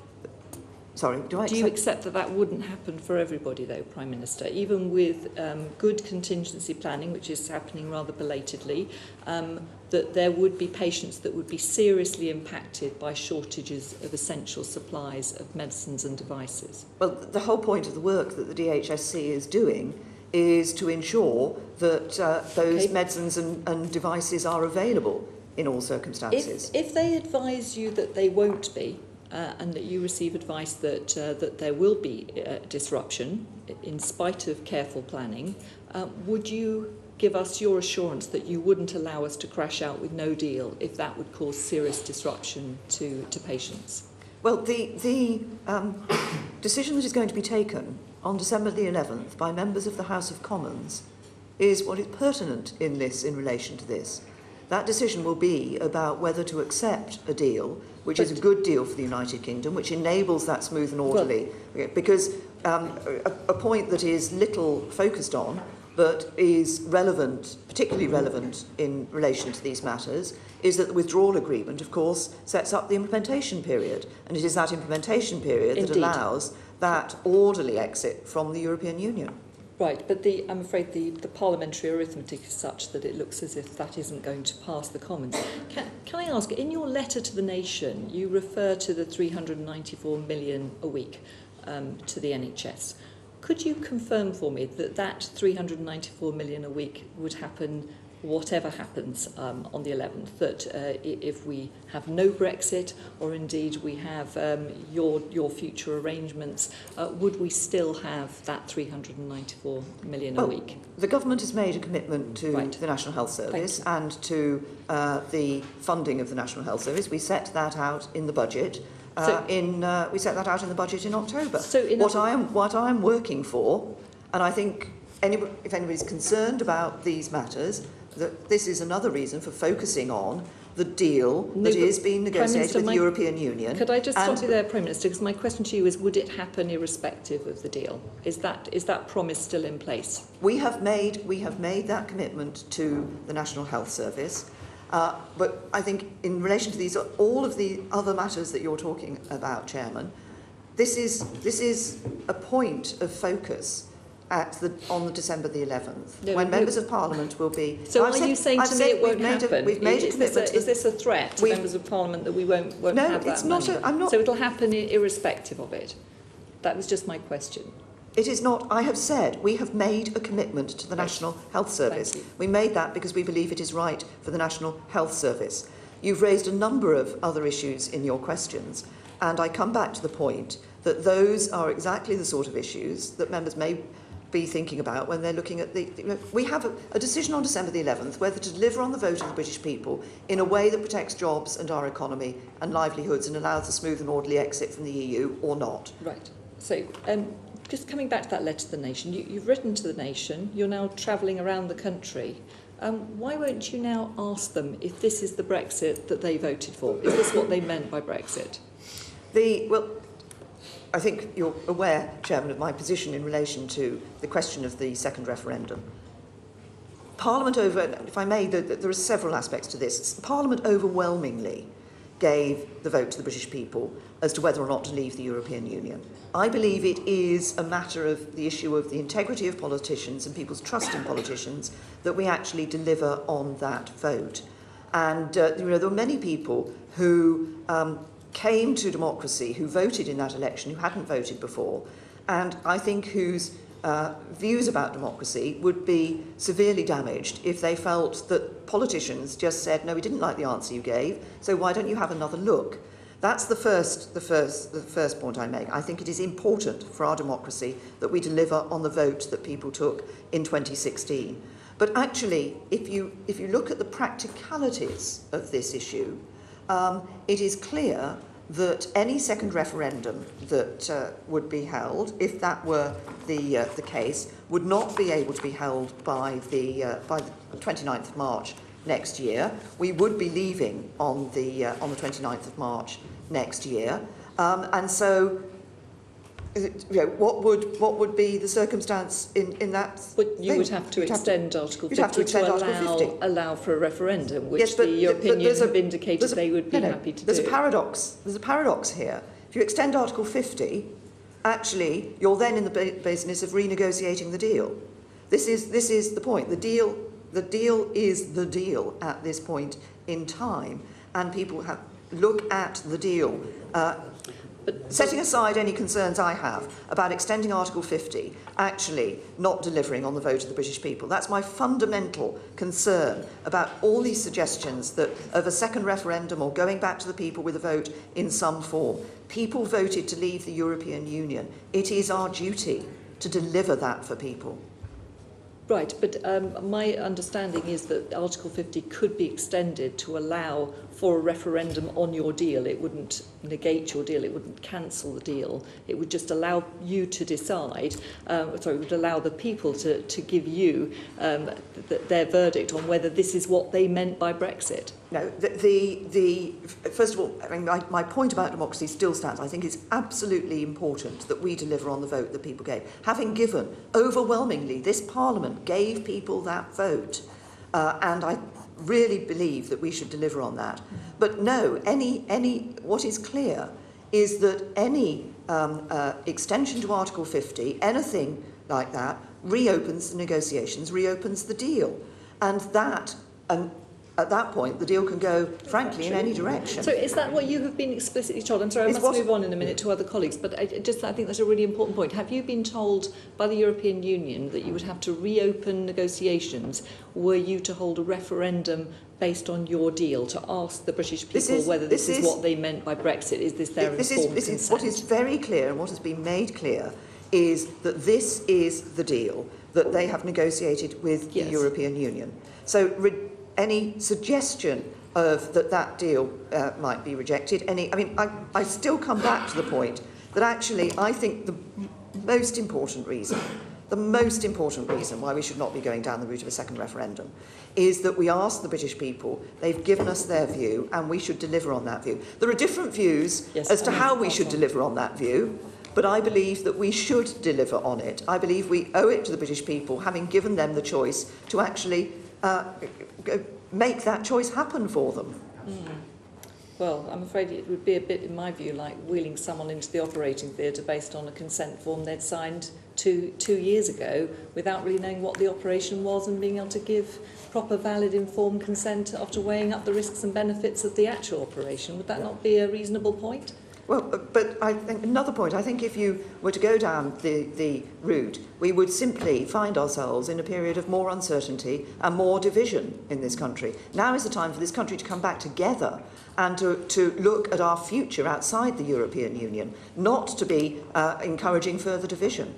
Sorry, do I Do you accept that that wouldn't happen for everybody, though, Prime Minister? Even with um, good contingency planning, which is happening rather belatedly, um, that there would be patients that would be seriously impacted by shortages of essential supplies of medicines and devices? Well, the whole point of the work that the DHSC is doing is to ensure that uh, those okay. medicines and, and devices are available in all circumstances. If, if they advise you that they won't be, uh, and that you receive advice that, uh, that there will be uh, disruption in spite of careful planning, uh, would you give us your assurance that you wouldn't allow us to crash out with no deal if that would cause serious disruption to, to patients? Well, the, the um, decision that is going to be taken on December the 11th by members of the House of Commons is what is pertinent in this in relation to this. That decision will be about whether to accept a deal which but is a good deal for the United Kingdom, which enables that smooth and orderly. Well, because um, a, a point that is little focused on, but is relevant, particularly relevant in relation to these matters, is that the withdrawal agreement, of course, sets up the implementation period. And it is that implementation period Indeed. that allows that orderly exit from the European Union. Right, but the, I'm afraid the, the parliamentary arithmetic is such that it looks as if that isn't going to pass the Commons. Can, can I ask, in your letter to the nation, you refer to the 394 million a week um, to the NHS. Could you confirm for me that that 394 million a week would happen whatever happens um, on the 11th, that uh, if we have no Brexit or indeed we have um, your, your future arrangements, uh, would we still have that 394 million well, a week? The government has made a commitment to right. the National Health Service and to uh, the funding of the National Health Service. We set that out in the budget. Uh, so, in, uh, we set that out in the budget in October. So in what, I am, what I am working for, and I think any, if anybody's concerned about these matters, that this is another reason for focusing on the deal that is being negotiated Minister, with the European Union. Could I just stop you there, Prime Minister? Because my question to you is, would it happen irrespective of the deal? Is that is that promise still in place? We have made we have made that commitment to the National Health Service. Uh, but I think in relation to these, all of the other matters that you're talking about, Chairman, this is, this is a point of focus at the, on the December the 11th, no, when members of Parliament will be... So I've are said, you saying I've to me it won't happen? A, we've made is, a this a, is this a threat to members of Parliament that we won't, won't no, have that it's not? A, I'm not... So it'll happen irrespective of it? That was just my question. It is not, I have said, we have made a commitment to the right. National Health Service. We made that because we believe it is right for the National Health Service. You've raised a number of other issues in your questions, and I come back to the point that those are exactly the sort of issues that members may be thinking about when they're looking at the... You know, we have a, a decision on December the 11th whether to deliver on the vote of the British people in a way that protects jobs and our economy and livelihoods and allows a smooth and orderly exit from the EU or not. Right. So, um, just coming back to that letter to the nation, you, you've written to the nation, you're now travelling around the country. Um, why won't you now ask them if this is the Brexit that they voted for? Is this what they meant by Brexit? The, well, I think you're aware, Chairman, of my position in relation to the question of the second referendum. Parliament over, if I may, the, the, there are several aspects to this. Parliament overwhelmingly gave the vote to the British people as to whether or not to leave the European Union. I believe it is a matter of the issue of the integrity of politicians and people's trust in politicians that we actually deliver on that vote. And uh, you know, there were many people who um, came to democracy, who voted in that election, who hadn't voted before, and I think whose uh, views about democracy would be severely damaged if they felt that politicians just said, no, we didn't like the answer you gave, so why don't you have another look? That's the first, the, first, the first point I make. I think it is important for our democracy that we deliver on the vote that people took in 2016. But actually, if you, if you look at the practicalities of this issue, um, it is clear that any second referendum that uh, would be held, if that were the, uh, the case, would not be able to be held by the, uh, by the 29th of March next year. We would be leaving on the, uh, on the 29th of March next year. Um, and so you know, what would what would be the circumstance in, in that? But you thing? would have to You'd extend have to, Article 50 have to, extend to Article allow, 50. allow for a referendum, which yes, but, the European Union have indicated a, they would be no, no, happy to there's do. a paradox. There's a paradox here. If you extend Article 50, actually, you're then in the business of renegotiating the deal. This is, this is the point. The deal, the deal is the deal at this point in time, and people have look at the deal. Uh, but setting aside any concerns I have about extending Article 50, actually not delivering on the vote of the British people, that's my fundamental concern about all these suggestions that of a second referendum or going back to the people with a vote in some form. People voted to leave the European Union. It is our duty to deliver that for people. Right, but um, my understanding is that Article 50 could be extended to allow for a referendum on your deal. It wouldn't negate your deal, it wouldn't cancel the deal. It would just allow you to decide, um, sorry, it would allow the people to, to give you um, th their verdict on whether this is what they meant by Brexit. No, the, the, the first of all, I mean, my, my point about democracy still stands. I think it's absolutely important that we deliver on the vote that people gave. Having given overwhelmingly, this Parliament gave people that vote, uh, and I really believe that we should deliver on that. But no, any, any, what is clear is that any um, uh, extension to Article 50, anything like that, reopens the negotiations, reopens the deal. And that, and at that point, the deal can go, frankly, in any direction. So is that what you have been explicitly told? I'm sorry, I It's must move on in a minute to other colleagues, but I just I think that's a really important point. Have you been told by the European Union that you would have to reopen negotiations were you to hold a referendum based on your deal to ask the British people This is- whether this, this is, is- what they meant by Brexit? Is this their this is, informed this is what is very clear and what has been made clear is that this is the deal that they have negotiated with Yes. the European Union. So re- any suggestion of that that deal uh, might be rejected, any, I mean, I, I still come back to the point that actually I think the most important reason, the most important reason why we should not be going down the route of a second referendum is that we ask the British people, they've given us their view, and we should deliver on that view. There are different views Yes, as to how we should deliver on that view, but I believe that we should deliver on it. I believe we owe it to the British people, having given them the choice, to actually uh, make that choice happen for them. Mm. Well, I'm afraid it would be a bit, in my view, like wheeling someone into the operating theatre based on a consent form they'd signed two, two years ago without really knowing what the operation was and being able to give proper, valid, informed consent after weighing up the risks and benefits of the actual operation. Would that yeah. not be a reasonable point? Well, uh, but I think another point, I think if you were to go down the, the route, we would simply find ourselves in a period of more uncertainty and more division in this country. Now is the time for this country to come back together and to, to look at our future outside the European Union, not to be uh, encouraging further division.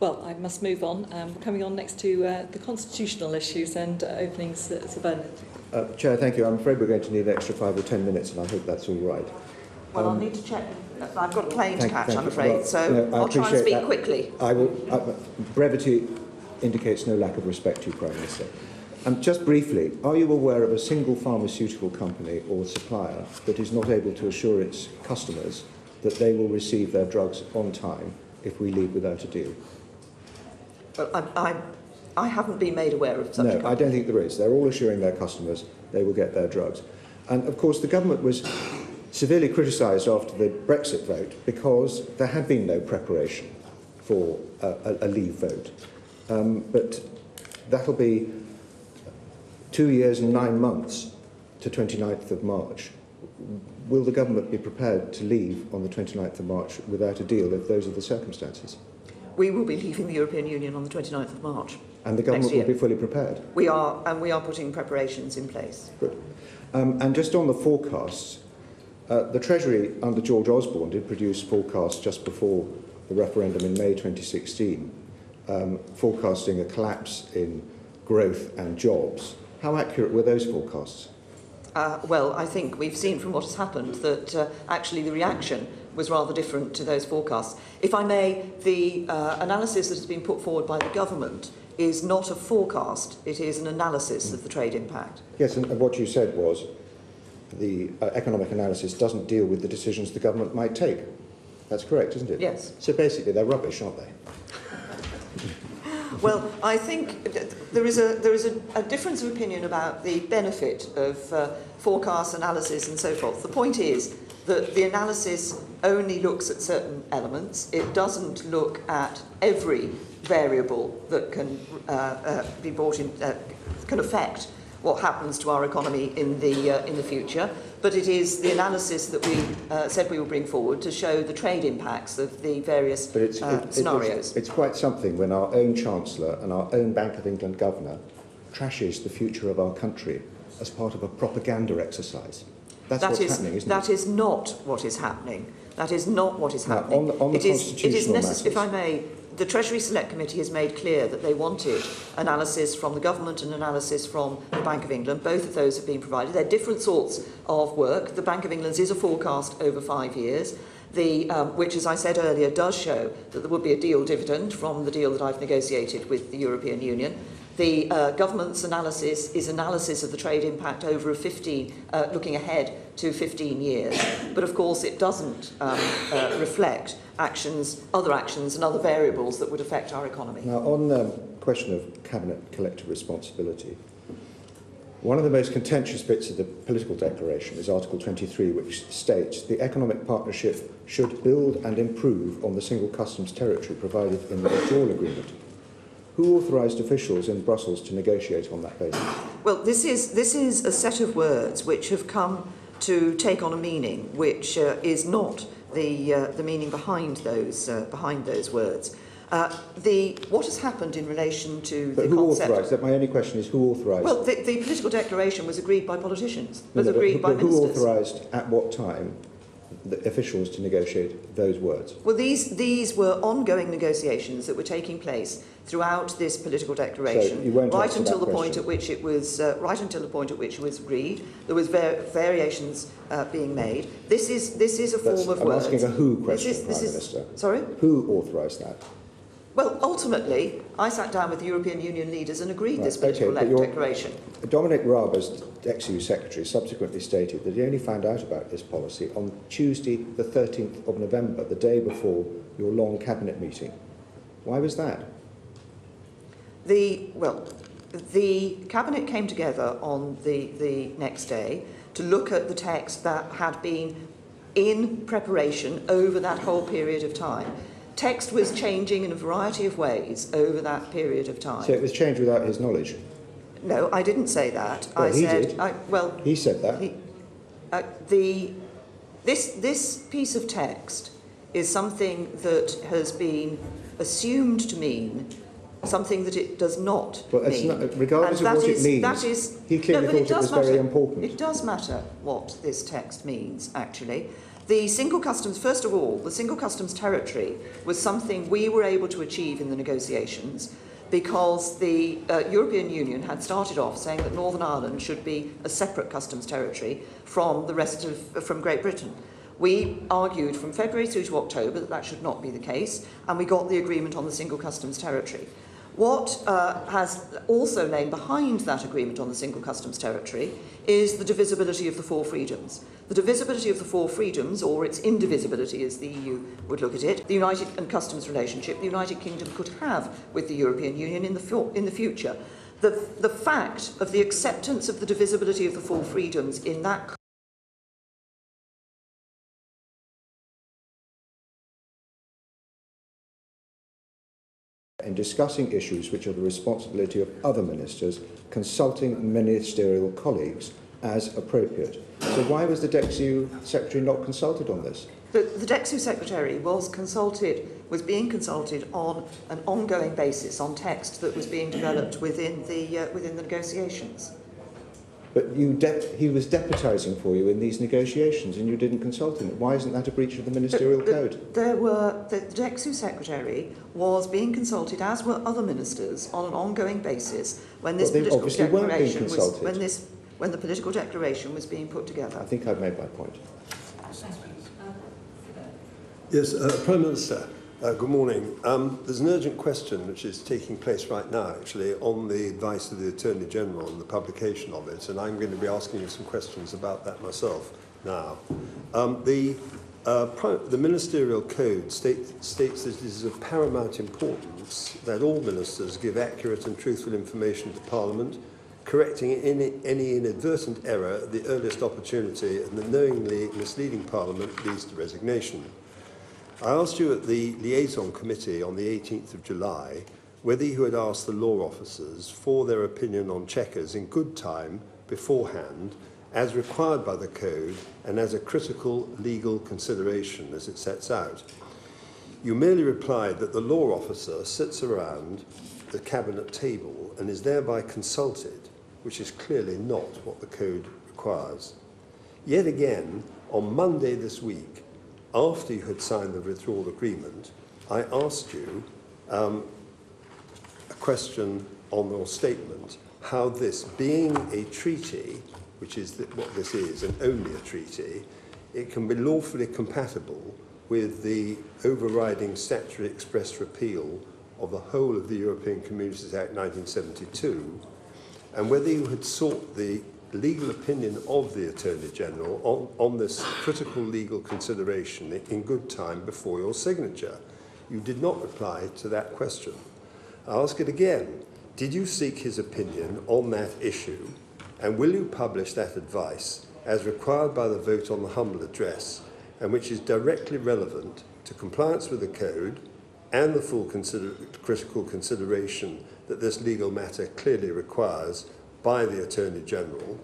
Well, I must move on. Um, coming on next to uh, the constitutional issues and uh, openings, uh, Sir Bernard. Uh, Chair, thank you. I'm afraid we're going to need an extra five or ten minutes, and I hope that's all right. Well, I'll Um, need to check. I've got a plane to catch, I'm afraid, Well, so no, I'll try and speak that. quickly. I will. Uh, brevity indicates no lack of respect to you, Prime Minister. Um, just briefly, are you aware of a single pharmaceutical company or supplier that is not able to assure its customers that they will receive their drugs on time if we leave without a deal? Well, I, I, I haven't been made aware of such a No, company. I don't think there is. They're all assuring their customers they will get their drugs. And of course, the government was severely criticised after the Brexit vote because there had been no preparation for a, a, a leave vote. Um, but that'll be two years and nine months to 29th of March. Will the government be prepared to leave on the 29th of March without a deal if those are the circumstances? We will be leaving the European Union on the 29th of March. And the government will be fully prepared? We are, and we are putting preparations in place. Um, and just on the forecasts, uh, the Treasury under George Osborne did produce forecasts just before the referendum in May 2016, um, forecasting a collapse in growth and jobs. How accurate were those forecasts? Uh, well, I think we've seen from what has happened that uh, actually the reaction was rather different to those forecasts. If I may, the uh, analysis that has been put forward by the government is not a forecast, it is an analysis of the trade impact. Yes, and what you said was the uh, economic analysis doesn't deal with the decisions the government might take. That's correct, isn't it? Yes. So basically, they're rubbish, aren't they? well, I think there is a there is a, a difference of opinion about the benefit of uh, forecast analysis and so forth. The point is that the analysis only looks at certain elements. It doesn't look at every variable that can uh, uh, be brought in, uh, can affect what happens to our economy in the, uh, in the future, but it is the analysis that we uh, said we will bring forward to show the trade impacts of the various but it's, uh, it, scenarios. It's, it's quite something when our own Chancellor and our own Bank of England Governor trashes the future of our country as part of a propaganda exercise. That's that what's is, happening, isn't that it? is not what is happening. That is not what is happening. on the, on the it, is, it is matters, If I may, the Treasury Select Committee has made clear that they wanted analysis from the government and analysis from the Bank of England. Both of those have been provided. They're different sorts of work. The Bank of England's is a forecast over five years. The, um, which, as I said earlier, does show that there would be a deal dividend from the deal that I've negotiated with the European Union. The uh, government's analysis is analysis of the trade impact over a 15, uh, looking ahead to 15 years. But of course, it doesn't um, uh, reflect actions, other actions and other variables that would affect our economy. Now, on the question of cabinet collective responsibility, one of the most contentious bits of the political declaration is Article 23, which states the economic partnership should build and improve on the single customs territory provided in the withdrawal agreement. Who authorised officials in Brussels to negotiate on that basis? Well, this is, this is a set of words which have come to take on a meaning which uh, is not the, uh, the meaning behind those, uh, behind those words. Uh, the, what has happened in relation to but the who concept... authorised that? My only question is who authorised... Well, the, the political declaration was agreed by politicians, no, was no, agreed but, by but who ministers. authorised at what time the officials to negotiate those words? Well, these, these were ongoing negotiations that were taking place throughout this political declaration, so right until the question. point at which it was uh, right until the point at which it was agreed. There was var variations uh, being made. This is this is a That's, form of I'm words. asking a who question, is, Prime is, Minister. Sorry. Who authorised that? Well, ultimately, I sat down with the European Union leaders and agreed Right, this political okay, declaration. Dominic Raab, as ex-EU Secretary, subsequently stated that he only found out about this policy on Tuesday, the 13th of November, the day before your long cabinet meeting. Why was that? The, well, the Cabinet came together on the, the next day to look at the text that had been in preparation over that whole period of time. Text was changing in a variety of ways over that period of time. So it was changed without his knowledge. No, I didn't say that. Well, I he said, did. I, well, He said that. he, uh, the, this, this piece of text is something that has been assumed to mean something that it does not Well, mean. not- regardless And of that what it is- means, that is, he clearly no, but thought it does was very matter. important. It does matter what this text means, actually. The single customs, first of all, the single customs territory was something we were able to achieve in the negotiations because the uh, European Union had started off saying that Northern Ireland should be a separate customs territory from the rest of from Great Britain. We argued from February through to October that that should not be the case, and we got the agreement on the single customs territory. What uh, has also lain behind that agreement on the single customs territory is the divisibility of the four freedoms. The divisibility of the four freedoms, or its indivisibility as the EU would look at it, the United and Customs relationship the United Kingdom could have with the European Union in the, in the future. The, the fact of the acceptance of the divisibility of the four freedoms in that in discussing issues which are the responsibility of other ministers, consulting ministerial colleagues as appropriate. So why was the DExEU Secretary not consulted on this? The, the DExEU Secretary was consulted, was being consulted on an ongoing basis on text that was being developed within the, uh, within the negotiations. But you de- he was deputising for you in these negotiations and you didn't consult him. Why isn't that a breach of the ministerial But- but code? There were, the DExEU Secretary was being consulted, as were other ministers, on an ongoing basis when this Well, they political obviously weren't being declaration was, consulted. when this when the political declaration was being put together. I think I've made my point. Yes, uh, Prime Minister, uh, good morning. Um, there's an urgent question which is taking place right now, actually, on the advice of the Attorney General and the publication of it, and I'm going to be asking you some questions about that myself now. Um, the, uh, the Ministerial Code state, states that it is of paramount importance that all ministers give accurate and truthful information to Parliament, correcting any, any inadvertent error at the earliest opportunity, and the knowingly misleading Parliament leads to resignation. I asked you at the liaison committee on the 18th of July whether you had asked the law officers for their opinion on Chequers in good time beforehand, as required by the code and as a critical legal consideration as it sets out. You merely replied that the law officer sits around the cabinet table and is thereby consulted, which is clearly not what the code requires. Yet again, on Monday this week, after you had signed the withdrawal agreement, I asked you um, a question on your statement how this, being a treaty, which is what this is, and only a treaty, it can be lawfully compatible with the overriding statutory express repeal of the whole of the European Communities Act 1972, and whether you had sought the legal opinion of the Attorney General on, on this critical legal consideration in good time before your signature. You did not reply to that question. I ask it again. Did you seek his opinion on that issue? And will you publish that advice as required by the vote on the humble address and which is directly relevant to compliance with the code and the full consider critical consideration that this legal matter clearly requires by the Attorney General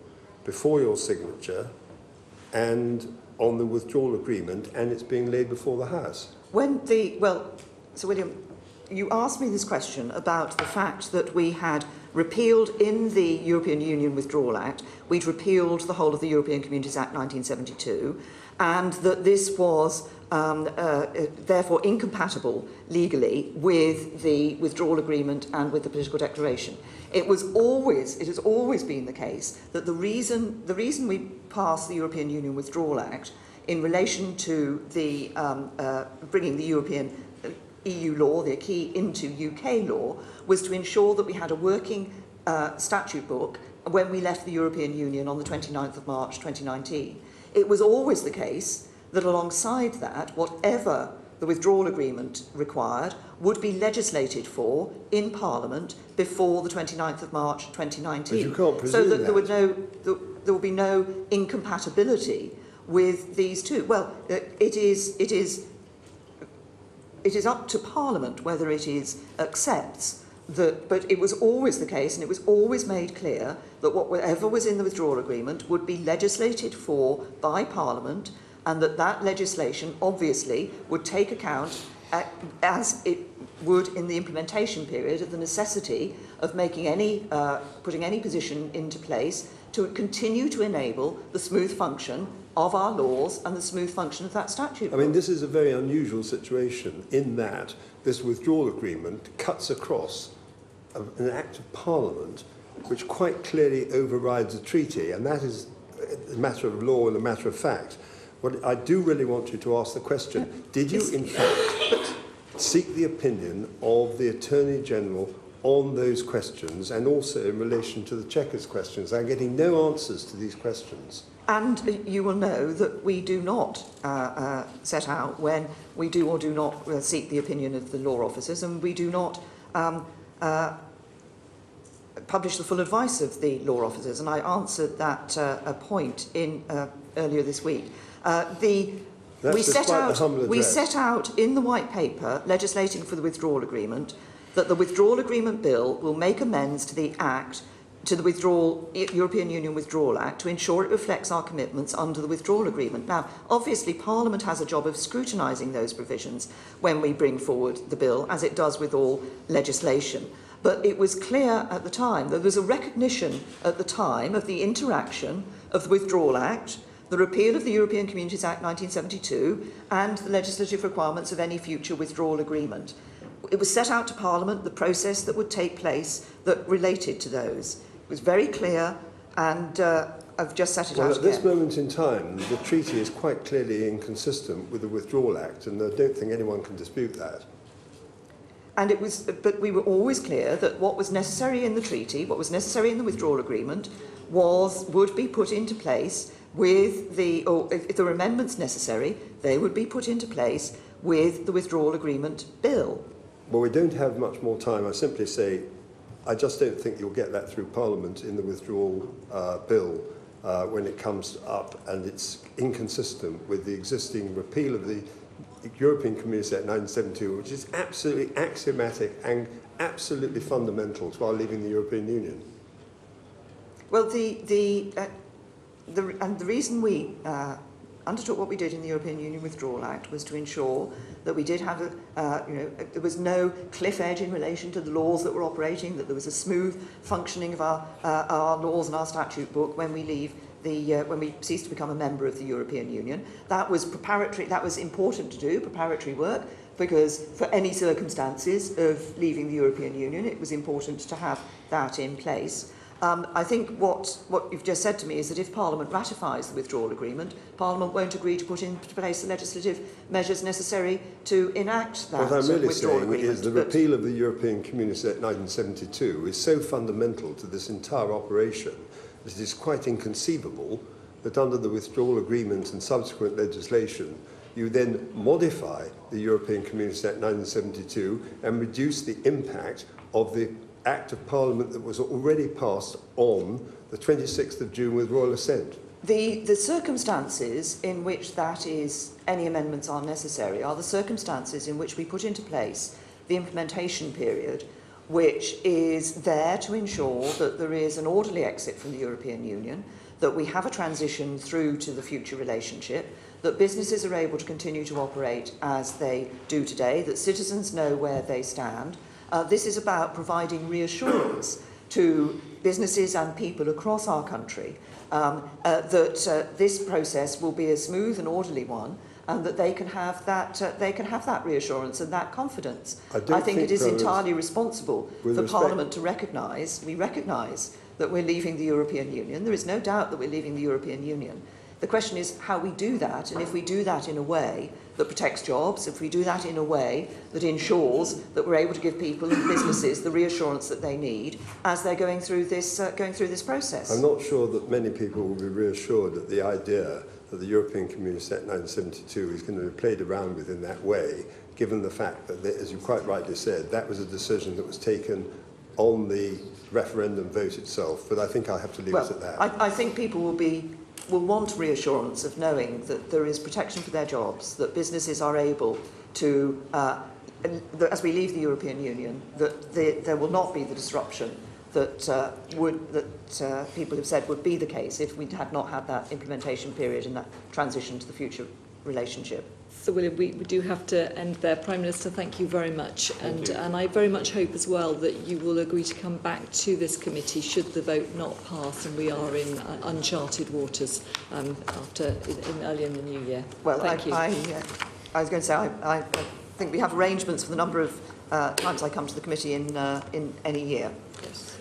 before your signature and on the withdrawal agreement and it's being laid before the House? When the, well, Sir William, you asked me this question about the fact that we had repealed in the European Union Withdrawal Act, we'd repealed the whole of the European Communities Act 1972, and that this was um, uh, therefore incompatible legally with the withdrawal agreement and with the political declaration. It was always, it has always been the case that the reason, the reason we passed the European Union Withdrawal Act in relation to the um, uh, bringing the European uh, EU law, the acquis, into UK law, was to ensure that we had a working uh, statute book when we left the European Union on the 29th of March 2019. It was always the case that alongside that, whatever the withdrawal agreement required would be legislated for in Parliament before the 29th of March 2019. so that, that there would no there, there would be no incompatibility with these two. Well, uh, it is it is it is up to Parliament whether it is accepts that, but it was always the case, and it was always made clear that whatever was in the withdrawal agreement would be legislated for by Parliament and that that legislation obviously would take account, uh, as it would in the implementation period, of the necessity of making any, uh, putting any position into place to continue to enable the smooth function of our laws and the smooth function of that statute. I mean, this is a very unusual situation in that this withdrawal agreement cuts across an act of parliament which quite clearly overrides a treaty, and that is a matter of law and a matter of fact. What I do really want you to ask the question, did you in fact seek the opinion of the Attorney General on those questions and also in relation to the Chequers questions? I'm getting no answers to these questions. And you will know that we do not uh, uh, set out when we do or do not uh, seek the opinion of the law officers, and we do not um, uh, publish the full advice of the law officers. And I answered that uh, point in uh, earlier this week. Uh, the we set out we set out in the white paper legislating for the withdrawal agreement that the withdrawal agreement bill will make amends to the act to the withdrawal European Union Withdrawal Act to ensure it reflects our commitments under the withdrawal agreement. Now, obviously, Parliament has a job of scrutinising those provisions when we bring forward the bill, as it does with all legislation. But it was clear at the time that there was a recognition at the time of the interaction of the Withdrawal Act the repeal of the European Communities Act 1972 and the legislative requirements of any future withdrawal agreement. It was set out to Parliament the process that would take place that related to those. It was very clear And uh, I've just set it well, out at this moment in time, the treaty is quite clearly inconsistent with the Withdrawal Act, and I don't think anyone can dispute that. And it was, but we were always clear that what was necessary in the treaty, what was necessary in the withdrawal agreement, was would be put into place with the, or if, if there were amendments necessary, they would be put into place with the withdrawal agreement bill. Well, we don't have much more time. I simply say, I just don't think you'll get that through Parliament in the withdrawal uh, bill uh, when it comes up, and it's inconsistent with the existing repeal of the European Community Act 1972, which is absolutely axiomatic and absolutely fundamental to our leaving the European Union. Well, the, the, uh, the, and the reason we uh, undertook what we did in the European Union Withdrawal Act was to ensure that we did have, a, uh, you know, there was no cliff edge in relation to the laws that were operating, that there was a smooth functioning of our, uh, our laws and our statute book when we leave the, uh, when we ceased to become a member of the European Union. That was preparatory, that was important to do, preparatory work, because for any circumstances of leaving the European Union, it was important to have that in place. Um, I think what, what you've just said to me is that if Parliament ratifies the withdrawal agreement, Parliament won't agree to put into place the legislative measures necessary to enact that What I'm really saying agreement. is the repeal of the European Community Act 1972 is so fundamental to this entire operation that it is quite inconceivable that under the withdrawal agreement and subsequent legislation, you then modify the European Community Act 1972 and reduce the impact of the Act of Parliament that was already passed on the 26th of June with royal assent. The, the circumstances in which that is, any amendments are necessary are the circumstances in which we put into place the implementation period, which is there to ensure that there is an orderly exit from the European Union, that we have a transition through to the future relationship, that businesses are able to continue to operate as they do today, that citizens know where they stand. Uh, this is about providing reassurance to businesses and people across our country um, uh, that uh, this process will be a smooth and orderly one and that they can have that uh, they can have that reassurance and that confidence. I don't think, think it is- entirely responsible for respect- Parliament to recognise we recognise that we're leaving the European Union. There is no doubt that we're leaving the European Union. The question is how we do that, and if we do that in a way that protects jobs, if we do that in a way that ensures that we're able to give people and businesses the reassurance that they need as they're going through this uh, going through this process. I'm not sure that many people will be reassured that the idea that the European Community Act 1972 is going to be played around with in that way, given the fact that, as you quite rightly said, that was a decision that was taken on the referendum vote itself. But I think I have to leave well, it at that. I, I think people will be will want reassurance of knowing that there is protection for their jobs, that businesses are able to, uh, as we leave the European Union, that the, there will not be the disruption that uh, would that uh, people have said would be the case if we had not had that implementation period and that transition to the future relationship. So, William, we, we do have to end there. Prime Minister, thank you very much. and, and I very much hope as well that you will agree to come back to this committee should the vote not pass and we are in uh, uncharted waters um, after in, in early in the new year. Well, thank I, you. I, uh, I was going to say, I, I, I think we have arrangements for the number of uh, times I come to the committee in, uh, in any year. Yes.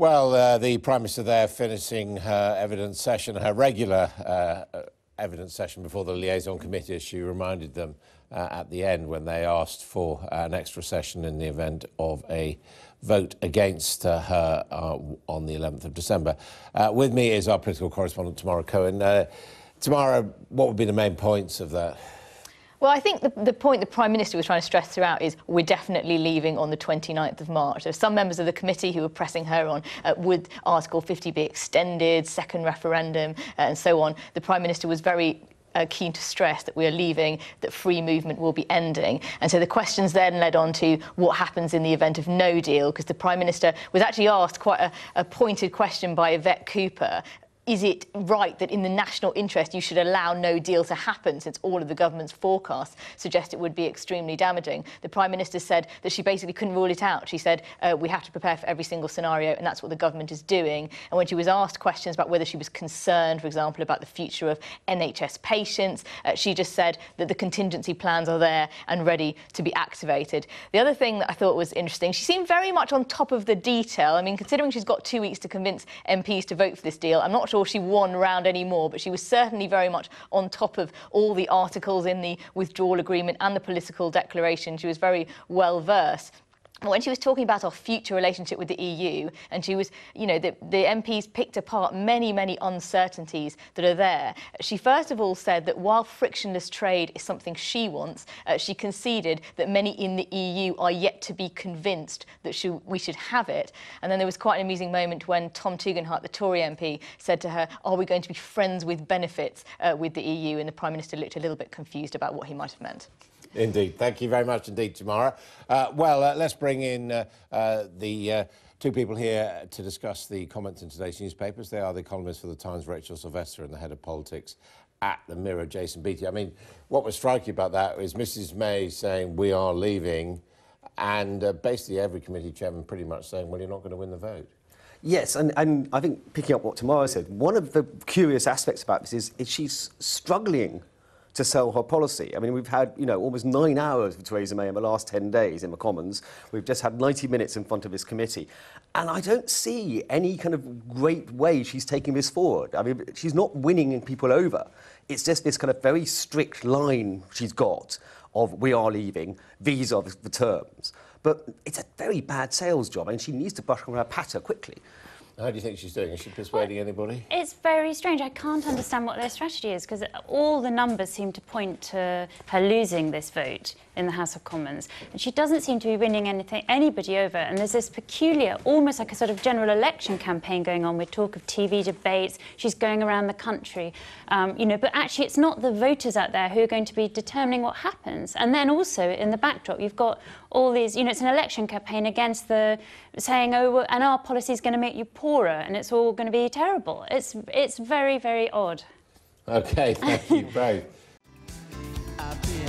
Well, uh, the Prime Minister there finishing her evidence session, her regular uh, uh, evidence session before the liaison committee, as she reminded them uh, at the end when they asked for an extra session in the event of a vote against uh, her uh, on the 11th of December. Uh, with me is our political correspondent, Tamara Cohen. Uh, Tamara, what would be the main points of that? Well, I think the, the point the Prime Minister was trying to stress throughout is we're definitely leaving on the 29th of March. There are some members of the committee who were pressing her on uh, would Article 50 be extended, second referendum, uh, and so on. The Prime Minister was very uh, keen to stress that we are leaving, that free movement will be ending. And so the questions then led on to what happens in the event of no deal, because the Prime Minister was actually asked quite a, a pointed question by Yvette Cooper is it right that in the national interest you should allow no deal to happen since all of the government's forecasts suggest it would be extremely damaging? The Prime Minister said that she basically couldn't rule it out. She said uh, we have to prepare for every single scenario and that's what the government is doing. And when she was asked questions about whether she was concerned, for example, about the future of NHS patients, uh, she just said that the contingency plans are there and ready to be activated. The other thing that I thought was interesting, she seemed very much on top of the detail. I mean, considering she's got two weeks to convince MPs to vote for this deal, I'm not sure she won round anymore, but she was certainly very much on top of all the articles in the withdrawal agreement and the political declaration. She was very well versed when she was talking about our future relationship with the EU, and she was, you know, the, the MPs picked apart many, many uncertainties that are there. She first of all said that while frictionless trade is something she wants, uh, she conceded that many in the EU are yet to be convinced that she, we should have it. And then there was quite an amusing moment when Tom Tugendhat, the Tory MP, said to her, are we going to be friends with benefits uh, with the EU? And the Prime Minister looked a little bit confused about what he might have meant. Indeed. Thank you very much indeed, Tamara. Uh, well, uh, let's bring in uh, uh the uh, two people here to discuss the comments in today's newspapers. They are the columnist for The Times, Rachel Sylvester, and the head of politics at The Mirror, Jason Beattie. I mean, what was striking about that is Mrs May saying, we are leaving, and uh, basically every committee chairman pretty much saying, well, you're not going to win the vote. Yes, and, and I think picking up what Tamara said, one of the curious aspects about this is, is she's struggling to sell her policy. I mean, we've had, you know, almost nine hours with Theresa May in the last 10 days in the Commons. We've just had 90 minutes in front of this committee. And I don't see any kind of great way she's taking this forward. I mean, she's not winning people over. It's just this kind of very strict line she's got of we are leaving, these are the terms. But it's a very bad sales job, and she needs to brush on her patter quickly. How do you think she's doing? Is she persuading well, anybody? It's very strange. I can't understand what their strategy is because all the numbers seem to point to her losing this vote in the House of Commons. And she doesn't seem to be winning anything, anybody over. And there's this peculiar, almost like a sort of general election campaign going on with talk of TV debates. She's going around the country, um, you know, but actually it's not the voters out there who are going to be determining what happens. And then also in the backdrop, you've got all these, you know, it's an election campaign against the saying, oh, and our policy is going to make you poorer and it's all going to be terrible. It's, it's very, very odd. OK, thank you both.